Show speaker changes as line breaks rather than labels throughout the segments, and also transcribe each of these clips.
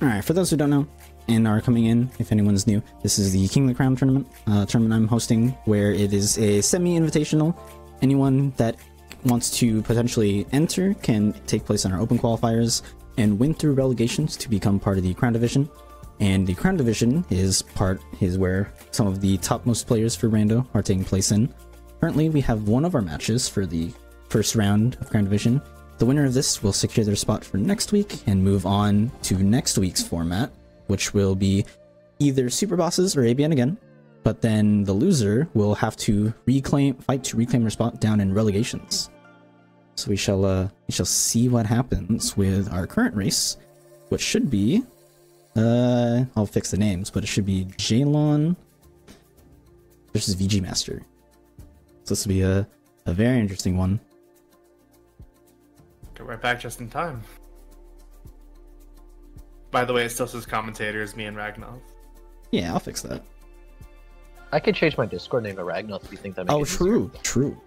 Alright, for those who don't know and are coming in, if anyone's new, this is the King of the Crown tournament, uh, tournament I'm hosting, where it is a semi-invitational. Anyone that wants to potentially enter can take place on our open qualifiers and win through relegations to become part of the Crown Division. And the Crown Division is part is where some of the topmost players for Rando are taking place in. Currently, we have one of our matches for the first round of Crown Division. The winner of this will secure their spot for next week and move on to next week's format, which will be either Super Bosses or ABN again. But then the loser will have to reclaim fight to reclaim their spot down in relegations. So we shall uh we shall see what happens with our current race, which should be uh I'll fix the names, but it should be Jaylawn versus VGmaster. So this will be a, a very interesting one.
Get right back just in time. By the way, it still says commentators, me and Ragnar.
Yeah, I'll fix that.
I could change my Discord name to Ragnar if you think that makes
Oh,
it easier.
true, true.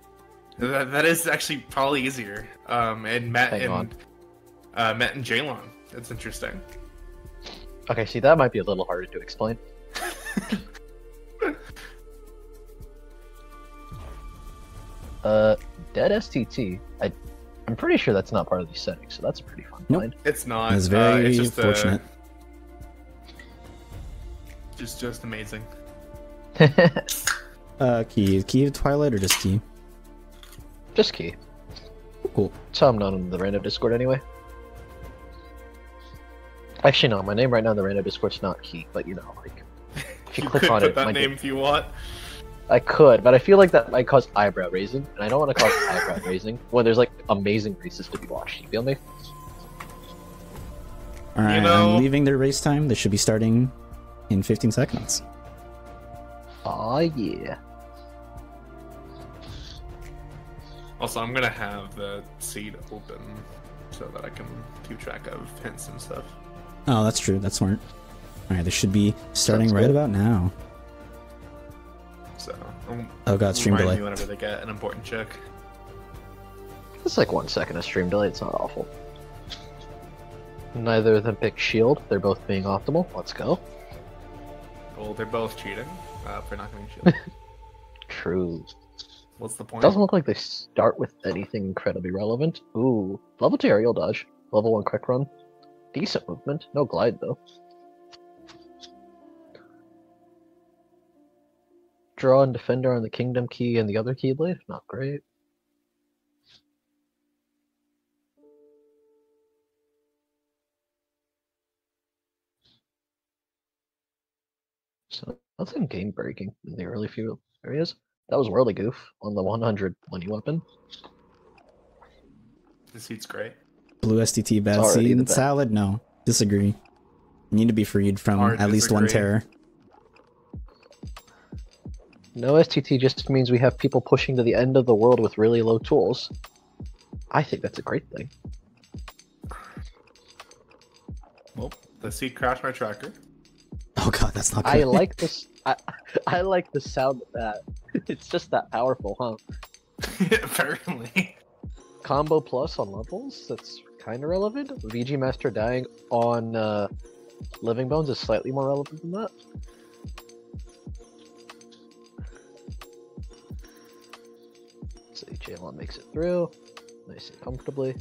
That, that is actually probably easier. Um, and Matt
Hang
and
on.
uh, Matt and Jalon. That's interesting.
Okay, see, that might be a little harder to explain. uh, Dead STT. I, I'm pretty sure that's not part of the settings, so that's a pretty fun
Nope.
find.
It's not.
It's
uh,
very
it's just, uh,
fortunate.
just just amazing.
Uh, key, key of Twilight or just key?
Just key.
Cool.
That's how I'm known in the random Discord anyway. Actually, no, my name right now in the random Discord's not key, but you know, like, if you,
You
click
could
on
put
it,
that
might
name
get-
if you want.
I could, but I feel like that might cause eyebrow raising, and I don't want to cause eyebrow raising when there's like amazing races to be watched. You feel me?
All right,
know-
I'm leaving their race time. They should be starting in 15 seconds.
Aw, yeah.
Also, I'm gonna have the seed open so that I can keep track of hints and stuff.
Oh, that's true. That's smart. All right, they should be starting
Sounds
right
good.
about now.
So, um,
Oh god, stream delay.
me whenever they get an important check.
It's like one second of stream delay. It's not awful. Neither of them picked shield. They're both being optimal. Let's go.
Well, they're both cheating uh, for not getting shield.
True.
What's the point?
Doesn't look like they start with anything incredibly relevant. Ooh, level two aerial dodge, level one quick run, decent movement. No glide though. Draw and defender on the kingdom key and the other keyblade. Not great. So nothing game breaking in the early few areas. That was Whirly Goof on the 100 money weapon.
The seat's great.
Blue STT bad
already
seed salad. No, disagree. You need to be freed from
Hard
at least one terror.
No STT just means we have people pushing to the end of the world with really low tools. I think that's a great thing.
Well, the seat crashed my tracker.
Oh god, that's not good.
I like this. I, I like the sound of that. It's just that powerful, huh?
Apparently.
Combo plus on levels. That's kind of relevant. VGmaster dying on uh, Living Bones is slightly more relevant than that. Jaylawn makes it through, nice and comfortably.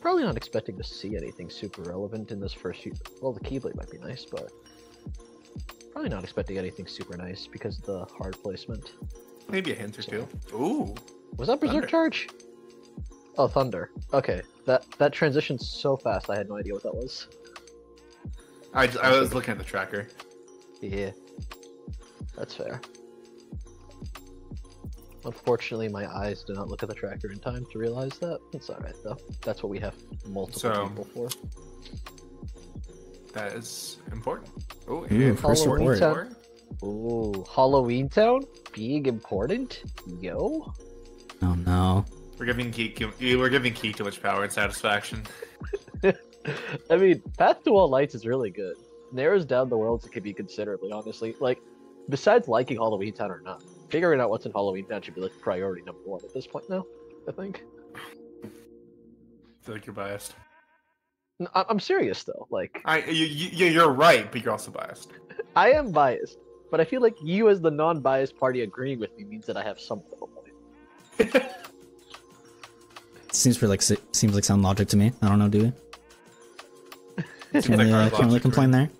Probably not expecting to see anything super relevant in this first few. Well, the Keyblade might be nice, but probably not expecting anything super nice because of the hard placement.
Maybe a hint or two. Ooh.
Was that Berserk
Thunder.
Charge? Oh, Thunder. Okay, that that transitioned so fast. I had no idea what that was.
I, I was looking at the tracker.
Yeah, that's fair. Unfortunately, my eyes did not look at the tracker in time to realize that. It's alright though. That's what we have multiple
So-
people for.
That is important. Oh,
Ooh,
yeah,
first
Halloween. Town. Ooh, Halloween Town being important. Yo.
Oh no.
We're giving Key we're giving Key too much power and satisfaction.
I mean, Path to All Lights is really good. Narrows down the worlds it could be considerably, honestly. Like, besides liking Halloween Town or not, figuring out what's in Halloween Town should be like priority number one at this point now. I think.
I feel like you're biased.
I'm serious though. Like
I you, you you're right, but you're also biased.
I am biased, but I feel like you, as the non-biased party, agreeing with me means that I have somewhat of a point.
Seems pretty like seems like sound logic to me. I don't know, do you?
Seems
Can't really, uh, can't really complain there.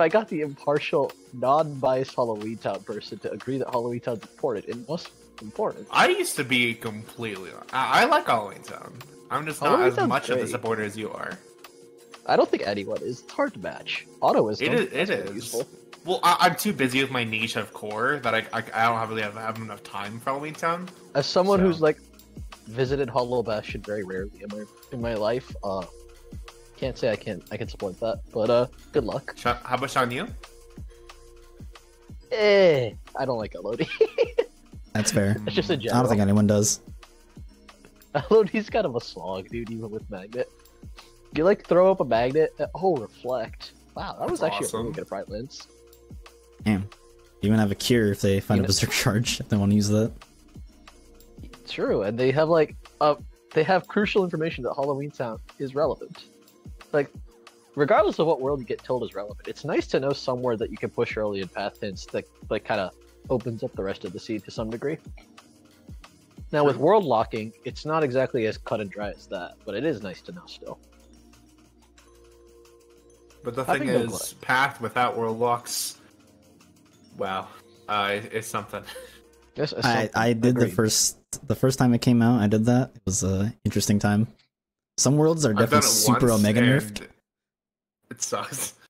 If I got the impartial, non-biased Halloween Town person to agree that Halloween Town's important, it must be important.
I used to be completely. I, I like Halloween Town. I'm just not as much of a supporter as you are.
I don't think anyone is. It's hard to match. Auto is.
It is. It is.
useful.
Well, I, I'm too busy with my niche of core that I I, I don't have really have, have enough time for Halloween Town.
As someone
So-
who's like visited Hollow Bastion very rarely in my in my life, uh, can't say I can I can support that. But uh, good luck.
Sha- How about Sean you?
Eh, I don't like LOD.
That's fair.
It's just a
I
general.
I don't think anyone does.
LOD's kind of a slog, dude, even with magnet. You like throw up a magnet. uh, Oh, reflect. Wow, that was
That's
actually a
awesome.
really good Pride Lands.
Damn. You even have a cure if they find
You
a
know-
berserk charge if they want to use that.
True, and they have like uh they have crucial information that Halloween Town is relevant. Like, regardless of what world you get told is relevant, it's nice to know somewhere that you can push early in path hints that like kind of opens up the rest of the seed to some degree. Now with world locking, it's not exactly as cut and dry as that, but it is nice to know still.
But the
Having
thing
no
is,
glut.
path without world locks. Wow, uh, it's something.
Yes,
I, I did the first the first time it came out. I did that. It was a interesting time. Some worlds are definitely super omega nerfed.
It sucks.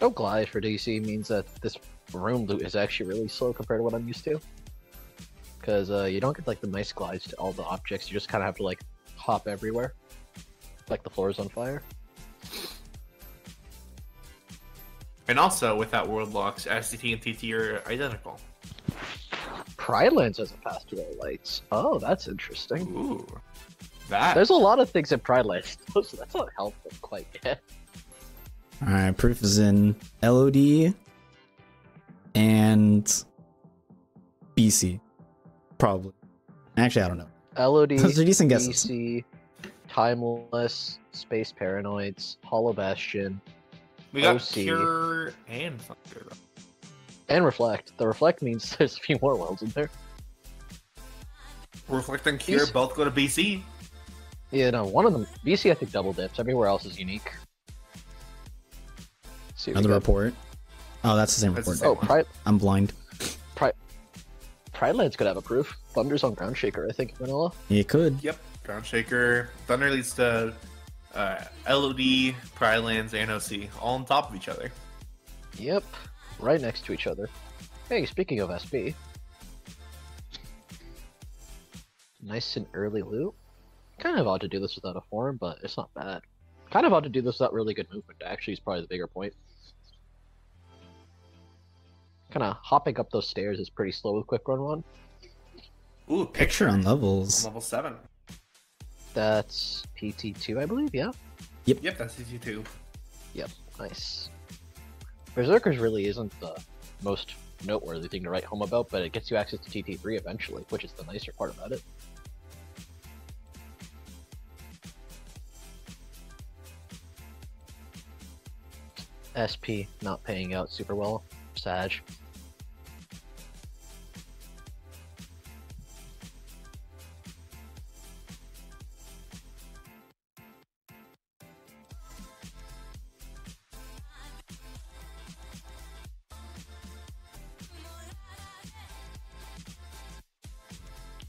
No glide for DC means that this room loot is actually really slow compared to what I'm used to. Because uh, you don't get like the nice glides to all the objects. You just kind of have to like hop everywhere, like the floor is on fire.
And also, without world locks, STT and TT are identical.
Pride Lands has a path to all lights. Oh, that's interesting.
Ooh, that.
There's a lot of things in Pride Lands, so that's not helpful quite yet.
All right, proof is in LOD and BC, probably. Actually, I don't know.
LOD,
Those are decent guesses.
DC, Timeless, Space Paranoids, Hollow Bastion,
we got
OC.
Cure and Thunder. Though.
and Reflect. The Reflect means there's a few more worlds in there.
Reflect and Cure
These-
both go to BC.
Yeah, no, one of them. BC, I think, double dips. Everywhere else is unique. Let's see
Another report. Oh, that's the same
That's the
report.
same
Oh,
one.
Pride,
I'm blind.
Pride Lands could have a proof. Thunder's on Ground Shaker, I think, Vanilla.
It could.
Yep, Ground Shaker. Thunder leads to uh, LOD, Pride Lands, and OC, all on top of each other.
Yep, right next to each other. Hey, speaking of SB. Nice and early loot. Kind of odd to do this without a form, but it's not bad. Kind of odd to do this without really good movement, actually, is probably the bigger point. Kind of hopping up those stairs is pretty slow with Quick Run 1.
Ooh,
Picture on
on
levels.
level 7.
That's PT2, I believe, yeah?
Yep, Yep, that's CT2.
Yep, Nice. Berserkers really isn't the most noteworthy thing to write home about, but it gets you access to TT3 eventually, which is the nicer part about it. SP not paying out super well. Sag.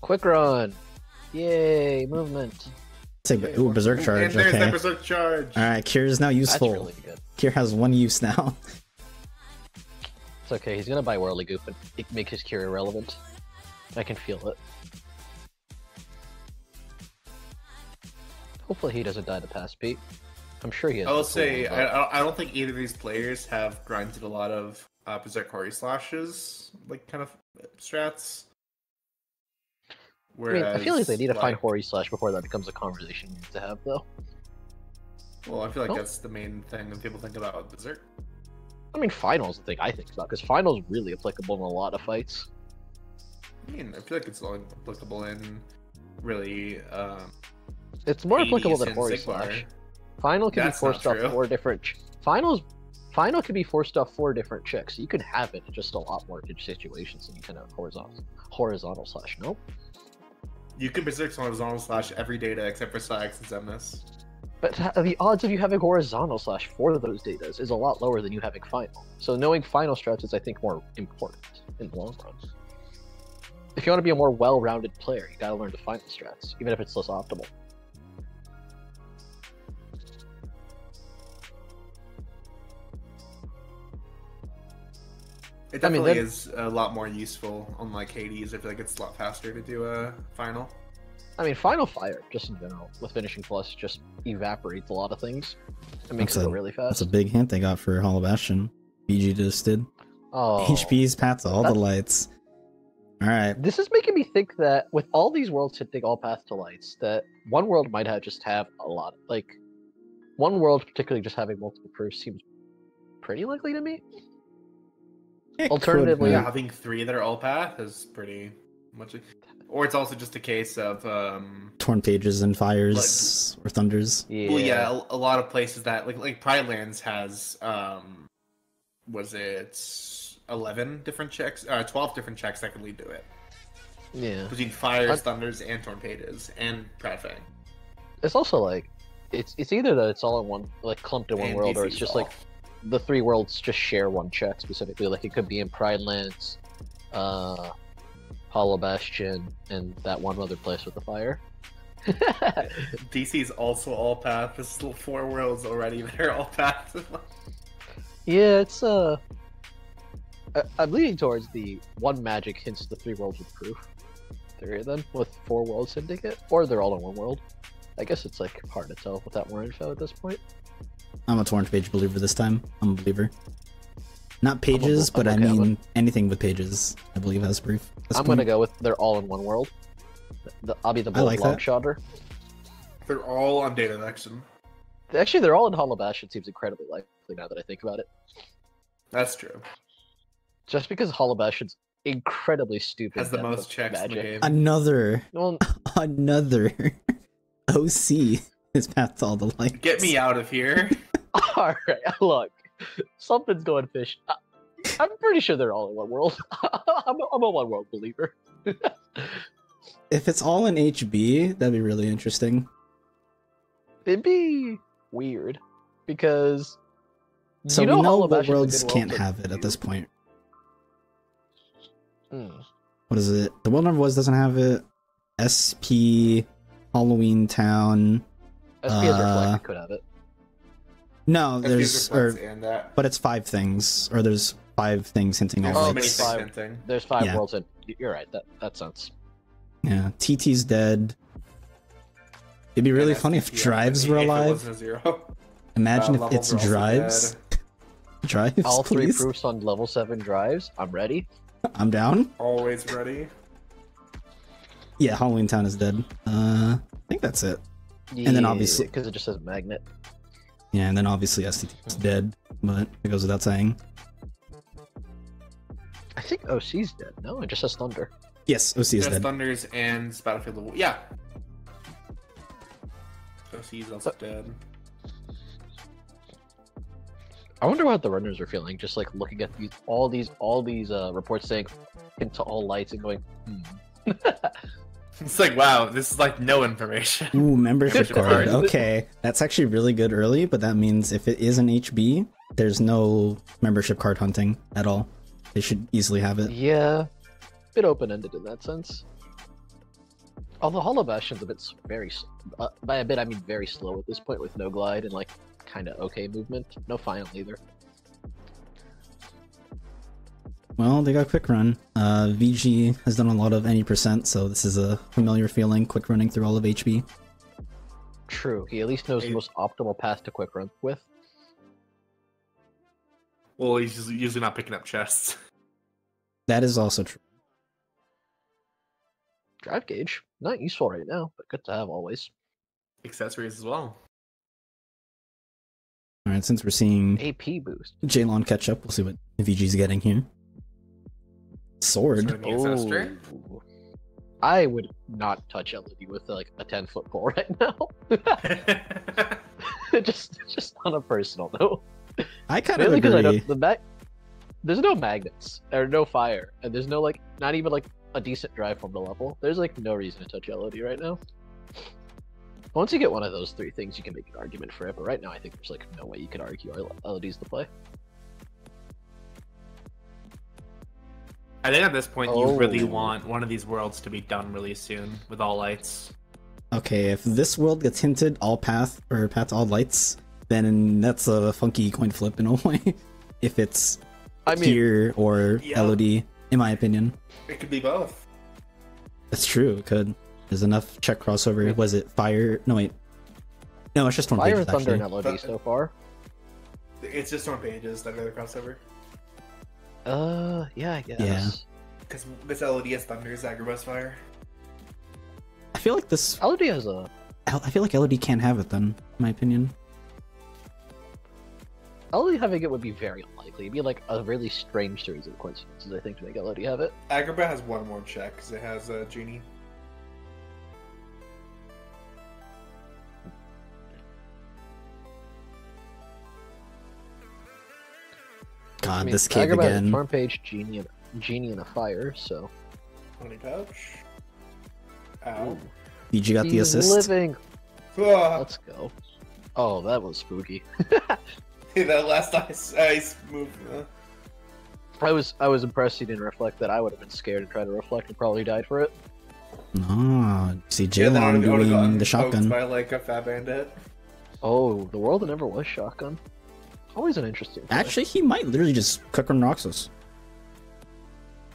Quick run! Yay, movement.
Take ooh, berserk charge.
And there's that
Okay.
Berserk Charge.
All right, cure is now
That's
useful.
really good.
Cure has one use now.
It's okay, he's gonna buy Whirly Goop and it- make his cure irrelevant. I can feel it. Hopefully he doesn't die to pass Pete. I'm sure he has.
I will say,
tool,
I,
but-
I I don't think either of these players have grinded a lot of uh, Berserk Hori slashes, like kind of strats.
I, mean, I feel like they need to find Hori Slash before that becomes a conversation we need to have, though.
Well, I feel like
Oh.
that's the main thing that people think about Berserk.
I mean, Finals is the thing I think about, because Finals really applicable in a lot of fights.
I mean, I feel like it's all applicable in really um,
It's more applicable than
Hori
Slash. Final can
That's
be forced off four different. Ch- Finals. Final can be forced off four different checks. You can have it in just a lot more situations than you can have horizontal. Horizontal slash. Nope.
You can berserk horizontal slash every data except for Saïx and Xemnas.
But the odds of you having horizontal slash for those datas is a lot lower than you having final. So knowing final strats is, I think, more important in the long run. If you want to be a more well-rounded player, you gotta learn the final strats, even if it's less optimal.
It
I mean,
definitely
that-
is a lot more useful on like Hades. I feel like it's a lot faster to do a final.
I mean, final fire, just in general, with finishing plus, just evaporates a lot of things. It makes
That's
it
a-
really fast.
That's a big hint they got for Hollow Bastion. VG just did.
Oh,
HB's path to all the lights. Alright.
This is making me think that with all these worlds hitting all path to lights, that one world might have just have a lot. Like one world, particularly just having multiple proofs, seems pretty likely to me. Alternatively-
Yeah,
Yeah.
having three that are all path is pretty much. Or it's also just a case of um,
Torn pages and fires or thunders.
Yeah.
Well, yeah, a, a lot of places that like like Pride Lands has um, was it eleven different checks, uh, twelve different checks that could lead to it
Yeah.
between fires,
I-
thunders, and torn pages and Proud Fang.
It's also like it's it's either that it's all in one like clumped in one
and
world, or it's just
all.
like the three worlds just share one check specifically. Like it could be in Pride Lands, uh, Hollow Bastion, and that one other place with the fire.
DC's also all path. Still four worlds already. They're all path.
yeah, it's uh, I- I'm leaning towards the one magic hints the three worlds with proof theory then, with four worlds hinting it, or they're all in one world. I guess it's like hard to tell without more info at this point.
I'm a torn page believer this time. I'm a believer. Not pages,
I'm
but I
okay, I'm
mean anything with pages. I believe has proof. at this
I'm gonna go with they're all in one world. The, I'll be the
I
bold
like
long
that.
shotter.
They're all on data action.
Actually, they're all in Hollow It Seems incredibly likely now that I think about it.
That's true.
Just because Hollow Bastion's incredibly stupid.
Has the most
of
checks in the game.
Another,
Well,
another OC is path to all the lights.
Get me out of here.
all right, look, something's going fish. I, I'm pretty sure they're all in one world. I'm, a, I'm a one world believer.
If it's all in HB, that'd be really interesting.
It'd be weird because
So
you know
we know
Hollow
what worlds
good
can't
world
have it at this point.
Hmm.
What is it? The World Number Was doesn't have it. SP, Halloween Town.
SPS
Uh,
Reflected could have it.
No,
There's
there's or,
and that.
but it's five things, or there's five things hinting
There's
all
so many
Five.
hinting.
There's five
yeah.
worlds in. You're right. That that sounds.
Yeah, TT's dead. It'd be really
And
funny if
STP,
drives were alive.
wasn't a zero.
Imagine
Uh,
if it's drives. Drives,
All three
please.
proofs on level seven drives. I'm ready.
I'm down.
Always ready.
Yeah, Halloween Town is dead. Uh, I think that's it. And then obviously-
because it just says magnet.
Yeah, and then obviously STT is dead, but it goes without saying.
I think OC's dead. No, it just says thunder.
Yes, OC is
Just
dead.
Thunders and Battlefield of War. Yeah. OC's also dead.
I wonder what the runners are feeling, just like looking at these all these all these uh, reports saying into all lights and going, hmm.
It's like, wow, this is like no information.
Ooh, membership card.
card.
Okay, that's actually really good early, but that means if it is an HB, there's no membership card hunting at all. They should easily have it.
yeah, bit open ended in that sense. Although Hollow Bastion's a bit very, uh, by a bit I mean very slow at this point with no glide and like kind of okay movement. No final either.
Well, they got quick run. Uh, VG has done a lot of any percent, so this is a familiar feeling. Quick running through all of HB.
True, he at least knows the most optimal path to quick run with.
Well, he's just usually not picking up chests.
That is also true.
Drive gauge, not useful right now, but good to have always.
Accessories as well.
All right, since we're seeing
AP boost.
Jaylawn catch up, we'll see what VG's getting here. Sword.
Sword Ancestor.
Ooh. I would not touch LOD with like a ten foot pole right now. just, just on a personal note.
I kind of
Mainly because I
agree.
don't the mag- There's no magnets or no fire, and there's no like not even like a decent drive from the level. There's like no reason to touch LOD right now. Once you get one of those three things, you can make an argument for it. But right now, I think there's like no way you could argue El- LOD's the play.
I think at this point you really
Oh.
want one of these worlds to be done really soon with all lights.
Okay, if this world gets hinted all path or path to all lights, then that's a funky coin flip in a way. if it's
I mean,
here or
Yeah.
LOD, in my opinion.
It could be both.
That's true, it could. There's enough check crossover. Was it fire? No, wait. No, it's just one
Fire
pages,
and Thunder and
actually.
LOD so far.
It's just on pages that are the crossover.
Uh, yeah, I guess.
Yeah.
Because this LOD is Thunder, Zagreus Fire.
I feel like this.
LOD has a
El- I feel like LOD can't have it then, in my opinion.
LOD having it would be very unlikely. It'd be like a really strange series of coincidences, I think, to make LOD have it.
Agrabah has one more check because it has a genie.
God,
I mean,
this cave
Agrabah has
again.
Charm page, genie, and genie, and a fire. So.
Honey pouch. Ow.
DG got the
He's
assist.
living.
Ah,
Let's go. Oh, that was spooky.
that last ice, ice move. Uh,
I was I was impressed he didn't reflect that. I would have been scared and tried to reflect and probably died for it.
Ah, see
yeah,
Jaylawn
would've- I would've
doing the shotgun.
By like a fat bandit.
Oh, the world that never was shotgun. Always an interesting. play.
Actually, he might literally just cook on Roxas.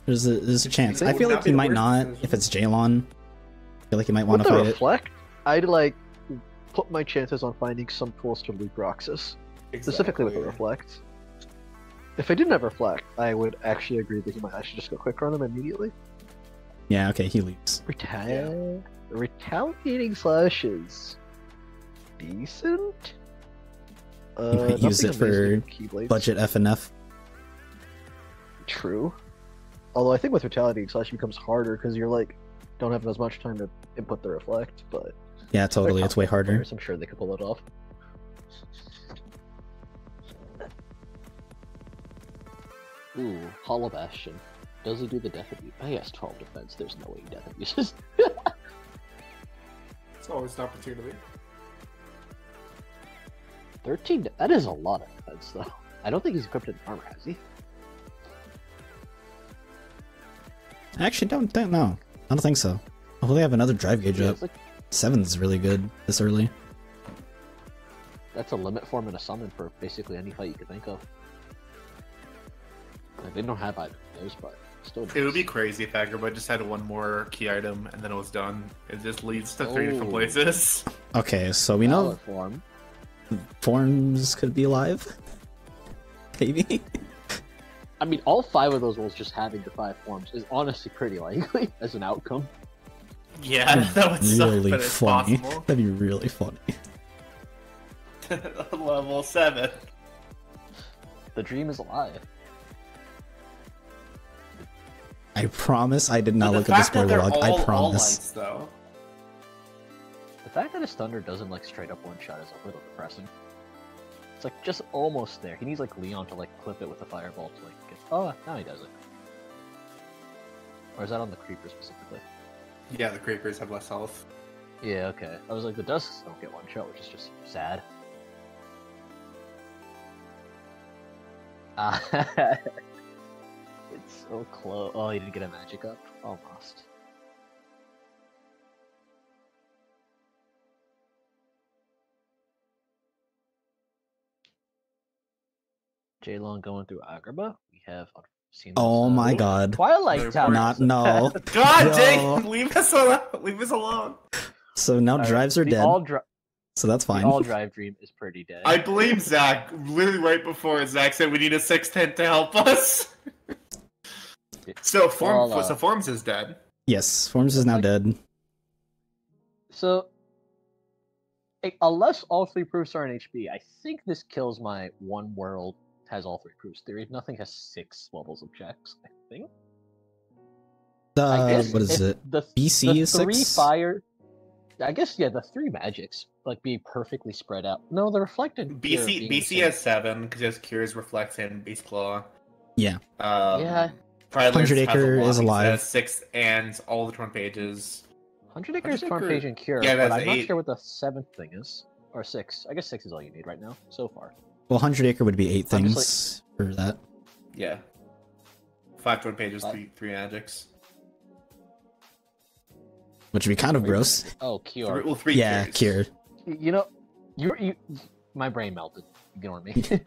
There's a there's a chance. I feel like he might not
decision.
if it's Jaylawn. I feel like he might want to
the
fight it.
reflect, I'd like put my chances on finding some tools to loot Roxas, specifically with the reflect. If I didn't have reflect, I would actually agree that he might. I should just go quick run him immediately.
Yeah, okay, he leaves.
Retali- Retaliating slash is decent. Uh,
might use it for
amazing.
Budget F and F.
True. Although I think with Retaliating slash it becomes harder because you're like don't have as much time to input the reflect, but
Yeah, totally. It's way harder.
players, I'm sure they could pull it off. Ooh, Hollow Bastion. Does he do the death abuse? He has 12 defense. There's no way he death abuses.
It's always an opportunity.
13? That is a lot of defense, though. I don't think he's equipped in armor, has he?
I actually don't, don't know. I don't think so. Hopefully, they have another drive gauge
Yeah,
up.
it's like,
Seven's really good this early.
that's a limit form and a summon for basically any fight you could think of. Like, they don't have either of those, but still.
It would be
nice.
crazy if Agrabah just had one more key item and then it was done. It just leads to three different
Oh.
places.
Okay, so we know
form.
Forms could be alive. Maybe.
I mean, all five of those rolls just having the five forms is honestly pretty likely as an outcome.
Yeah, that would suck,
really
but it's
funny.
possible.
That'd be really funny.
Level seven.
The dream is alive.
I promise I did not look at the
fact
spoiler log.
all-
I
all
promise.
lights, though.
The fact that his thunder doesn't like straight up one shot is a little depressing. It's like just almost there. He needs like Leon to like clip it with a fireball to like get. Oh, now he does it. Or is that on the creeper specifically?
Yeah, the creepers have less health.
Yeah, okay. I was like, the dusks don't get one shot, which is just sad. Ah, it's so close. Oh, he didn't get a magic up. Almost. Jaylawn going through Agrabah. We have seen.
Oh
this, uh,
my god.
Twilight
Another
Tower.
Not no.
God
No.
dang! Leave us alone. Leave us alone.
So now
Alright,
drives are
the
dead.
All dri-
So that's
the
fine.
all drive dream is pretty dead.
I blame Zach. Literally right before Zach said we need a sextant to help us. so form,
Well, uh,
so forms is dead.
Yes, Forms is now
Like-
dead.
So, unless all three proofs are in HB, I think this kills my one world has all three proofs theory. Nothing has six levels of checks, I think.
Uh,
guess
what is it?
The
BC
the
is
three
six?
fire. I guess yeah, the three magics like be perfectly spread out. No, the reflected.
BC BC
same.
has seven because it has cures, reflects, and beast claw.
Yeah.
Um,
Yeah.
100
has a
Acre is alive.
has six and all the torn pages.
Hundred acres,
100
torn
acre-
page, and cure.
Yeah,
but
that's
I'm not sure what the seventh thing is, or six. I guess six is all you need right now so far.
Well, hundred acre would be eight
I'm just
things for that.
Yeah. Five torn pages,
Five.
three three magics.
Which would be kind of
Three-
gross.
Oh,
Three,
cure.
well, three
yeah,
cures.
cure.
You know, you you. My brain melted. Ignore me.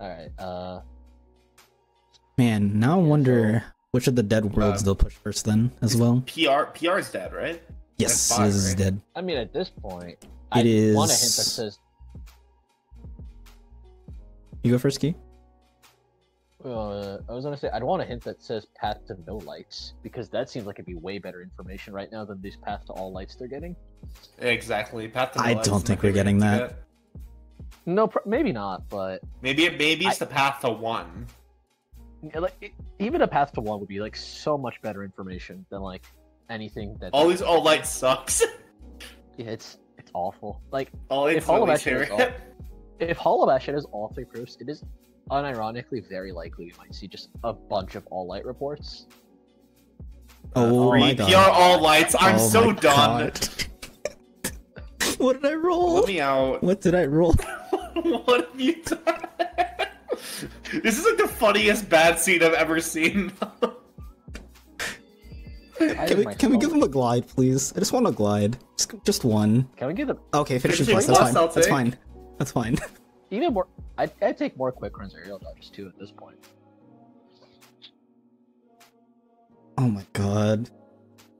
all right. Uh,
Man, now I wonder which of the dead worlds
Uh,
they'll push first then as well.
PR PR is dead, right?
Yes,
five,
is
right?
dead.
I mean, at this point,
It
I want a hint that
is-
says
You go first, Key?
Uh, I was gonna say I'd want a hint that says path to no lights because that seems like it'd be way better information right now than these path to all lights they're getting.
Exactly. Path to
I
Noah is
don't think we're getting that.
get.
No, pr- maybe not, but
Maybe it maybe it's the path to one.
like it, even a path to one would be like so much better information than like anything that.
All these all lights sucks.
Yeah, it's it's awful. Like
all
If
light's
all
my
of that shit is
favorite.
if Hollow Ash has all three proofs, it is unironically very likely we might see just a bunch of all light reports.
Oh
Three
my
PR all lights. I'm
Oh
so
my
done.
What did I roll?
Let me out.
What did I roll?
what have you done? this is like the funniest bad scene I've ever seen.
Can we, can we give him a glide, please? I just want a glide. Just, just one.
Can we give them
Okay, finishing
Finishing
plus. That's fine.
I'll
That's fine. That's fine.
even more? I'd, I'd take more quick runs aerial dodges too at this point.
Oh my god.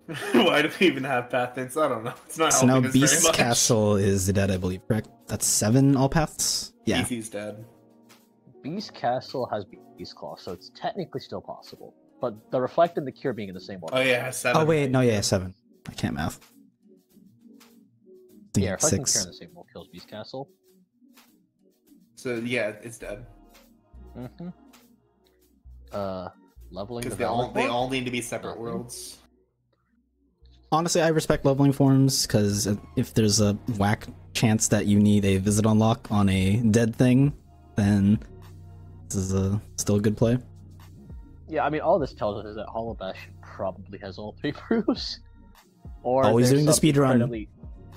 Why do we even have path things? I don't know. It's not
So now
helping us very
Beast's
much.
Castle is dead, I believe, correct? That's seven all paths? Yeah.
BC's dead.
Beast Castle has Beast Claw, so it's technically still possible. But the Reflect and the Cure being in the same order.
Oh yeah, seven.
Oh wait, no, yeah, seven. I can't math. I think
yeah,
it's
Reflect and Cure in the same order kills Beast Castle.
So yeah, it's dead
Mm-hmm. Uh, leveling the
because they all they all need to be separate
Nothing.
worlds.
Honestly, I respect leveling forms because if there's a whack chance that you need a visit unlock on a dead thing, then this is a still a good play.
Yeah, I mean, all this tells us is that Hollow Bash probably has all three proofs. Or
Oh, he's doing the
some
speed run.
incredibly-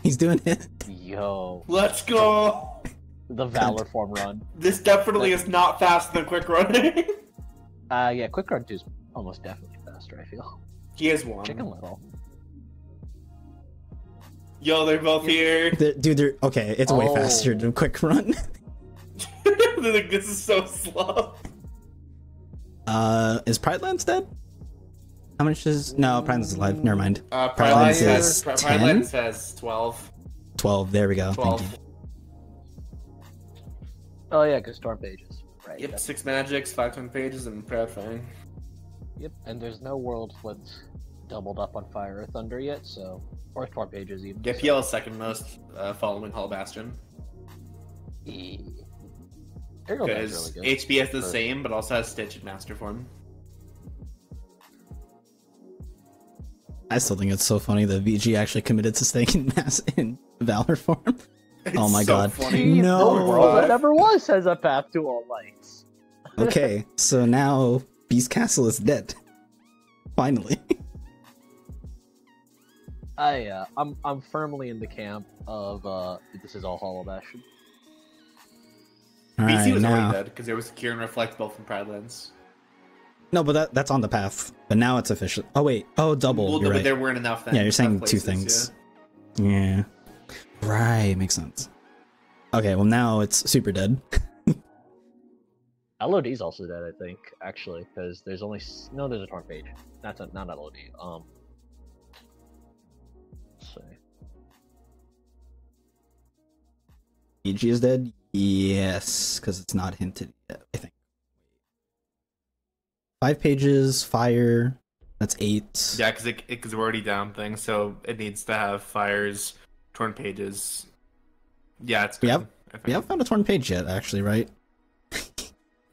He's doing it.
Yo,
Let's go.
The Valor Form run.
This definitely is not faster than quick running.
Uh, yeah, Quick Run 2 is almost definitely faster, I feel.
he has one.
Chicken Little.
Yo, they're both here.
They're- Dude, they're okay. It's way
Oh.
faster than quick run.
Like, this is so slow.
Uh, is Pride Lands dead? How much is no? Pride Lands is alive. Never mind.
Uh,
Pride
Pride
Lands
Lands
is
says Pride
10?
Lands says twelve.
Twelve. There we go. Thank
Twelve.
you.
Oh, yeah, because Torn Pages. Right.
Yep,
that's-
six magics, five twin pages, and Proud Fang.
Yep, and there's no world with doubled up on Fire or Thunder yet, so. Or Torn Pages, even.
Yeah,
so-
PL is second most, uh, following Hollow Bastion.
E- Aerial Dodge
Because
really good.
HB has the
Sure.
same, but also has Stitch in Master Form.
I still think it's so funny that VG actually committed to staying in mass in Valor form.
It's
Oh my
so
God.
Funny.
No.
The world that never was has a path to all lights.
Okay, so now Beast Castle is dead. Finally.
I, uh, I'm, I'm firmly in the camp of, uh, this is all Hollow Bastion.
All
BC
right,
was
now.
already dead because there was Cure and Reflect both from Pride Lands.
No, but that that's on the path. But now it's official. Oh wait. Oh, double.
Well,
you're
but
right.
there weren't enough. Then,
Yeah, you're saying
enough
two
places,
things. Yeah. Right, makes sense. Okay, well now it's super dead.
LOD's also dead, I think, actually, because there's only no, there's a torn page. That's a, not LOD. Um, let's see.
EG is dead. Yes, because it's not hinted yet. I think. Five pages. Fire. That's eight.
Yeah, because it, because we're already down things, so it needs to have fires, torn pages. Yeah, it's
We
good,
have we haven't found a torn page yet, actually, right?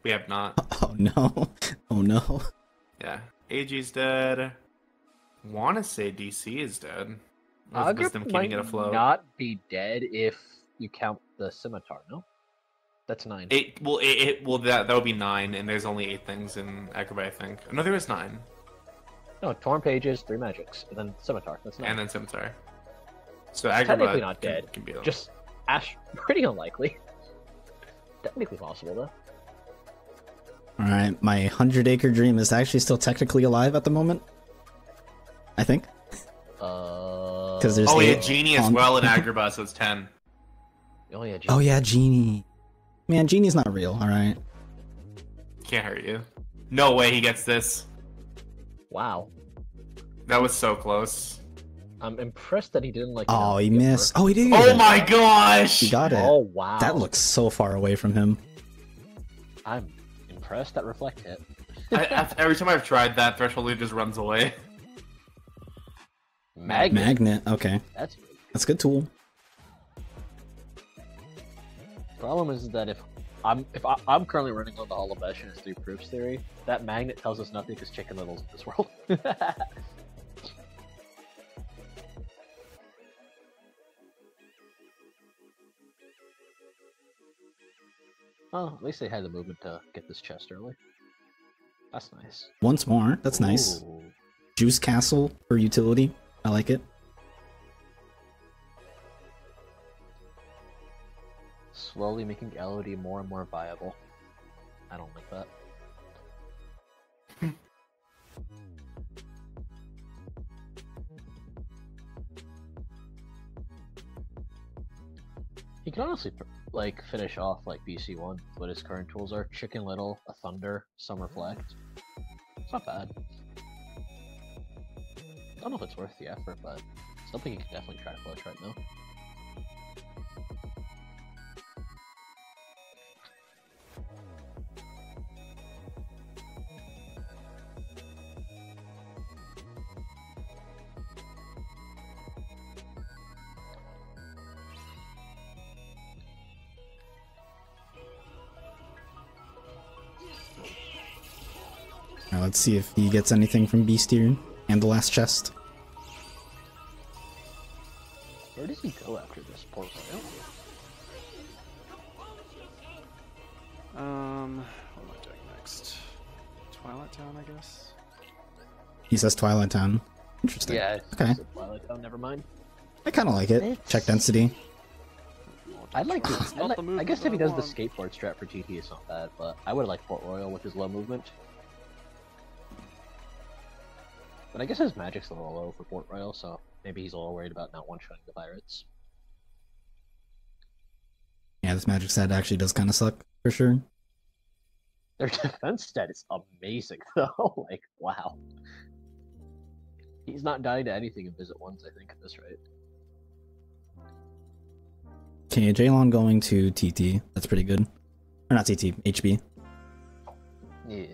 we have not.
Oh no. Oh no.
Yeah, AG's dead. Want to say DC is dead. Or was
Agrip
Wisdom keeping
might not be dead if you count the scimitar. No, that's nine.
Eight. Well, it, it well that that would be nine, and there's only eight things in Agrabah, I think. Oh, no, there is nine,
No, torn pages, three magics, and then scimitar. That's nine.
and then Scimitar. So Agrabah
Technically not
can-
dead,
Can be
Just Ash, pretty unlikely. Technically possible though.
All right, my hundred acre dream is actually still technically alive at the moment. I think
Uh,
because there's
Oh yeah,
eight
Genie as well in Agrabah, so it's ten.
oh yeah, Genie.
Oh yeah, genie. Man, genie's not real. All right.
Can't hurt you. No way he gets this.
Wow,
That was so close.
I'm impressed that he didn't like.
Oh, he missed. Oh, he did. get
Oh
it.
my gosh!
He got it.
Oh wow,
That looks so far away from him.
I'm impressed that reflect hit.
I, I- every time I've tried that, threshold Lead just runs away.
Magnet.
Magnet. Okay,
That's
that's a good tool.
problem is that if I'm if I, I'm currently running on the Hollow Mesh and its three proofs theory, that magnet tells us nothing because Chicken Little's in this world. oh, at least they had the movement to get this chest early. That's nice.
Once more. That's nice. Juice Castle for utility. I like it.
Slowly making LOD more and more viable. I don't like that. He can honestly like finish off like BC one, what his current tools are: Chicken Little, a Thunder, some Reflect. It's not bad. I don't know if it's worth the effort, but something you can definitely try to push right now.
See if he gets anything from Beastier and the last chest.
Where does he go after this Port Royal?
Um, what am I doing next? Twilight Town, I guess.
He says Twilight Town. Interesting.
Yeah. it's
Okay.
Twilight Town, never mind.
I kind of like it.
It's-
Check density.
I'd like to. I'd like- I guess if he does the skateboard strat for TT, it's not bad. But I would like Port Royal with his low movement. But I guess his magic's a little low for Port Royal, so maybe he's a little worried about not one-shotting the pirates.
Yeah, this magic stat actually does kind of suck for sure.
Their defense stat is amazing, though. like, wow. He's not dying to anything in Visit Ones, I think, at this rate.
Okay, Jaylawn going to TT. That's pretty good. Or not TT, HB.
Yeah.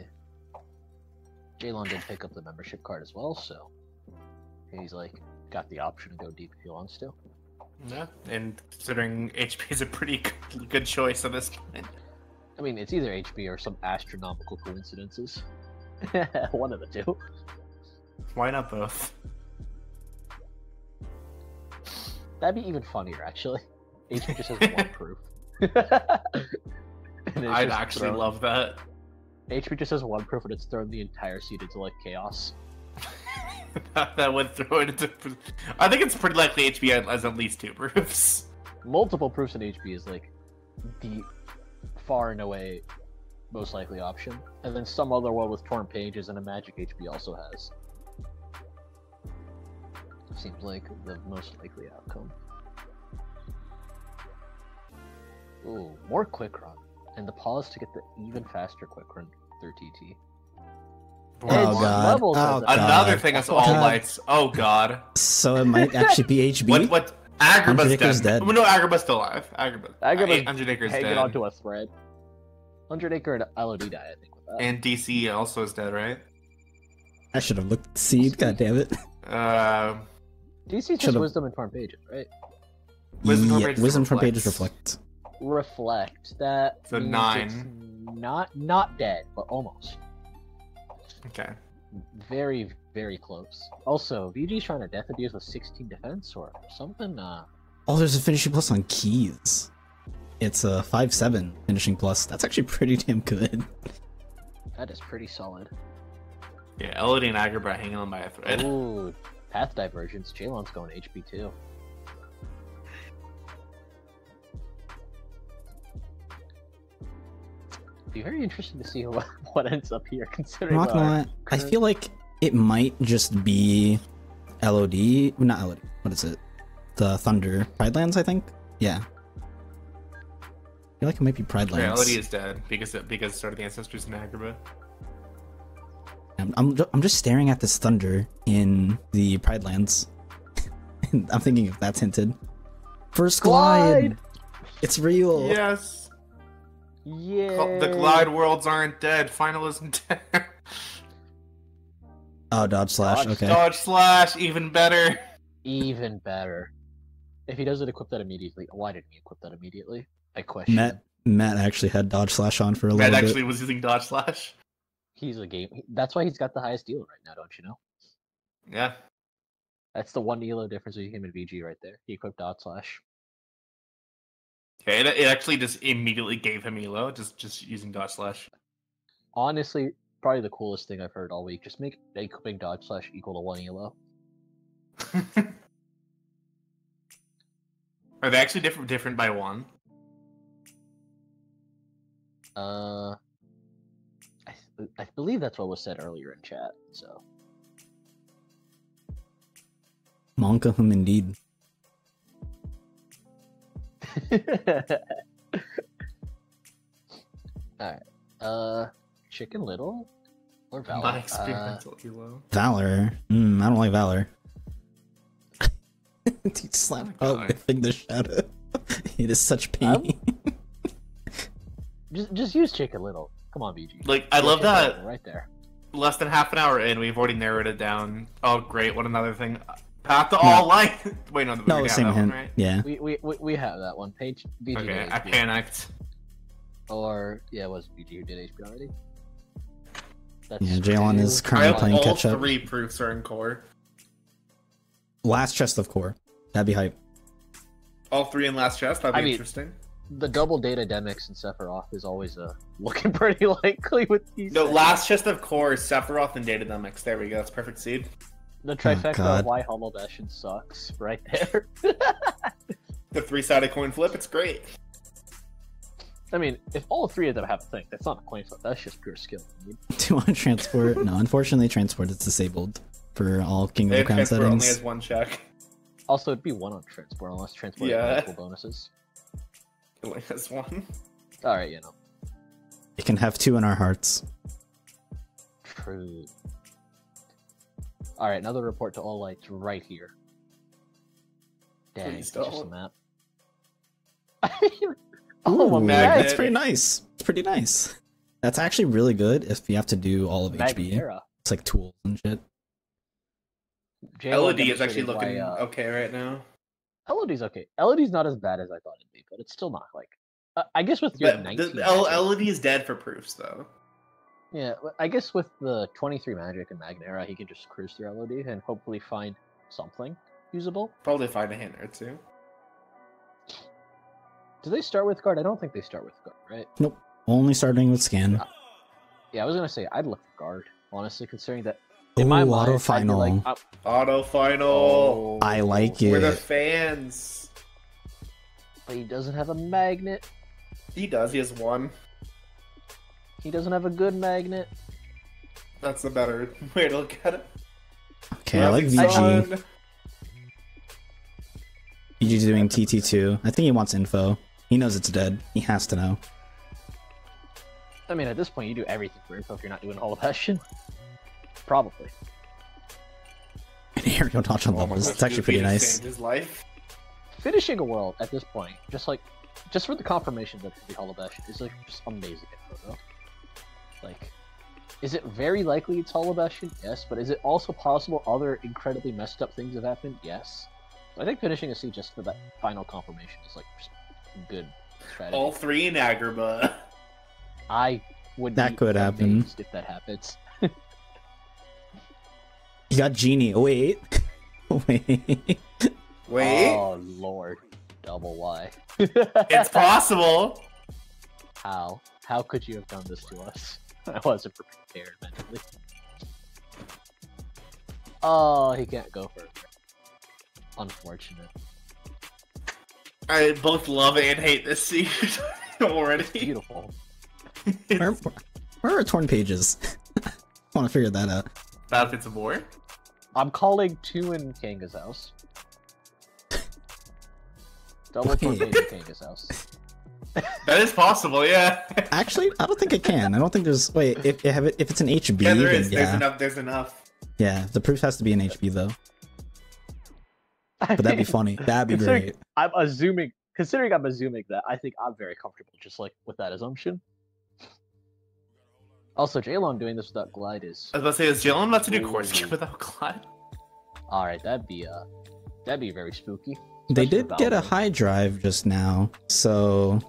Jaylawn did pick up the membership card as well, so he's like got the option to go deep if he wants to.
Yeah, and considering HB is a pretty good- choice at this point.
I mean, it's either HB or some astronomical coincidences. One of the two.
Why not both?
That'd be even funnier, actually. HB just has one proof.
I'd actually
thrown-
love that.
HB just has one proof, and it's thrown the entire seed into like chaos.
that would throw it into. I think it's pretty likely HB has at least two proofs.
Multiple proofs in HB is like the far and away most likely option, and then some other one with torn pages and a magic HB also has. Seems like the most likely outcome. Ooh, more quick run, and the pause to get the even faster quick run through TT.
Oh,
It's
God. Oh,
of the-
Another thing is all
God.
lights. Oh god.
So it might actually be HB.
What? What? Agrabah's dead.
dead.
Well, no, Agrabah's still alive. Agrabah.
Agrabah's
100 acres
Hanging
dead.
onto a thread. Hundred acre and LOD die, I think.
And DC also is dead, right?
I should have looked at seed. God damn it.
Uh,
DC's just
Should've-
wisdom and torn pages, right?
Wisdom from
yeah,
pages
wisdom from pages
reflects.
reflect.
Reflect that
So
means
nine.
it's not not dead but almost
okay.
Very, very close. Also, VG's trying to death abuse with 16 defense or something. Uh,
Oh, there's a finishing plus on keys. It's a 5-7 finishing plus. That's actually pretty damn good.
that is pretty solid.
Yeah, LOD and Agrabah hanging on by a thread.
Ooh, path divergence. Jaylawn's going HB too. Be very interesting to see what, what ends up here, considering.
not gonna lie. I feel like it might just be LOD. Not LOD. What is it? The Thunder Pride Lands, I think. Yeah. I feel like it might be Pride Lands.
Yeah, LOD is dead because because it started the ancestors in Agrabah.
I'm, I'm, I'm just staring at this thunder in the Pride Lands. I'm thinking if that's hinted. First glide!
Glide!
It's real!
Yes,
Yeah.
the glide worlds aren't dead. Final isn't dead.
Oh, dodge slash.
Dodge
okay.
Dodge slash, even better.
Even better. If he doesn't equip that immediately, why didn't he equip that immediately? I question.
Matt Matt actually had dodge slash on for a
Matt
little bit.
Matt actually was using dodge slash.
He's a game. That's why he's got the highest deal right now, don't you know?
Yeah.
That's the one elo difference between him and VG right there. He equipped dodge slash.
Okay, it, it actually just immediately gave him elo, just just using dodge slash.
Honestly, probably the coolest thing I've heard all week. Just make equipping dodge slash equal to one elo.
Are they actually different different by one?
Uh, I, th- I believe that's what was said earlier in chat. So
Monka him indeed.
Alright. Uh Chicken Little or Valor?
My
Uh,
experimental elo.
Valor. Mm, I don't like Valor. Dude, slap
Oh my
the shadow. it is such
I'm-
pain.
just just use Chicken Little. Come on, VG.
Like I
Use
love
Chicken
that.
Right there.
Less than half an hour in, we've already narrowed it down. Oh, great! What another thing? Path to all light. Wait, no, we
no,
already have
same
that one,
hint.
right?
Yeah.
We, we we we have that one. Page VG
Okay, I
HP.
panicked.
Or yeah, it was VG who did HB already. That's
Yeah, Jaylawn is currently
have
playing
all
catch up.
three proofs are in core.
Last chest of core. That'd be hype.
All three in last chest. That'd be
I mean-
interesting.
the double data Demyx and Sephiroth is always uh, looking pretty likely with these.
No,
things.
last chest of core is Sephiroth and Data Demyx. There we go. That's perfect seed.
The trifecta
God.
of why Hollow Bastion sucks right there.
The three-sided coin flip. It's great.
I mean, if all three of them have a thing, that's not a coin flip. That's just pure skill. dude.
Do you want transport? no, unfortunately, transport is disabled for all Kingdom
And
of Crown
Transport only has one check.
Also, it'd be one on transport unless transport
Yeah.
has multiple bonuses.
It only has one.
All right, you know,
It can have two in our hearts.
true. All right, another report to all lights right here. Dang,
Please
it's just a
don't.
map. oh,
Ooh,
my
magnet.
That's pretty nice. It's pretty nice. That's actually really good if you have to do all of HB. It's like tools and shit.
LOD is actually looking
why, uh,
okay right now.
LOD's okay. LOD's not as bad as I thought it'd be, but it's still not like. Uh, I guess with your
But
19
the, El-
magic-
LOD is dead for proofs though.
Yeah, I guess with the 23 magic and Magnera, he can just cruise through LOD and hopefully find something usable.
Probably find a hint or two.
Do they start with guard? I don't think they start with guard, right? Nope.
Only starting with scan.
Yeah, I was gonna say I'd look for guard, honestly, considering that
Ooh,
in my mind,
auto
I'd
final.
like, uh,
Auto final.
I like it.
We're the fans.
but he doesn't have a magnet.
He does. He has one.
He doesn't have a good magnet.
That's the better way to look at it.
Okay, I like
Rising
VG.
Sun.
VG's doing TT2. I think he wants info. He knows it's dead. He has to know.
I mean, at this point, you do everything for info if you're not doing all of Bastion. Probably.
And aerial dodge on levels. It's actually pretty nice.
His life.
Finishing a world at this point, just like, just for the confirmation that the Hollow Bastion is like just amazing info, though. Like, is it very likely it's Hollow Bastion? Yes, but is it also possible other incredibly messed up things have happened? Yes. I think finishing a a C just for that final confirmation is like good strategy.
All three in Agrabah.
I would
That
be
could happen.
if that happens.
You got Genie. Oh, wait. Wait.
Wait,
Oh lord. Double Y.
it's possible.
How? How could you have done this to us? I wasn't prepared mentally. Oh, he can't go further. Unfortunate.
I both love and hate this scene already.
Beautiful.
Where, where are torn pages? I want to figure that out.
Battlefields of War.
I'm calling two in Kanga's house. Double
Wait.
tornado in Kanga's house.
That is possible, yeah.
Actually, I don't think it can. I don't think there's. Wait, if if, it, if it's an HB,
yeah, there
then
is. There's enough. There's enough.
yeah. The proof has to be an HB though. But that'd be funny. That'd be great.
I'm assuming, considering I'm assuming that, I think I'm very comfortable just like with that assumption. Also, Jaylawn doing this without glide is
I was about to say, is Jaylawn about to do core
Ooh.
skip without Glide?
all right. That'd be uh, that'd be very spooky.
They did get a high drive just now, so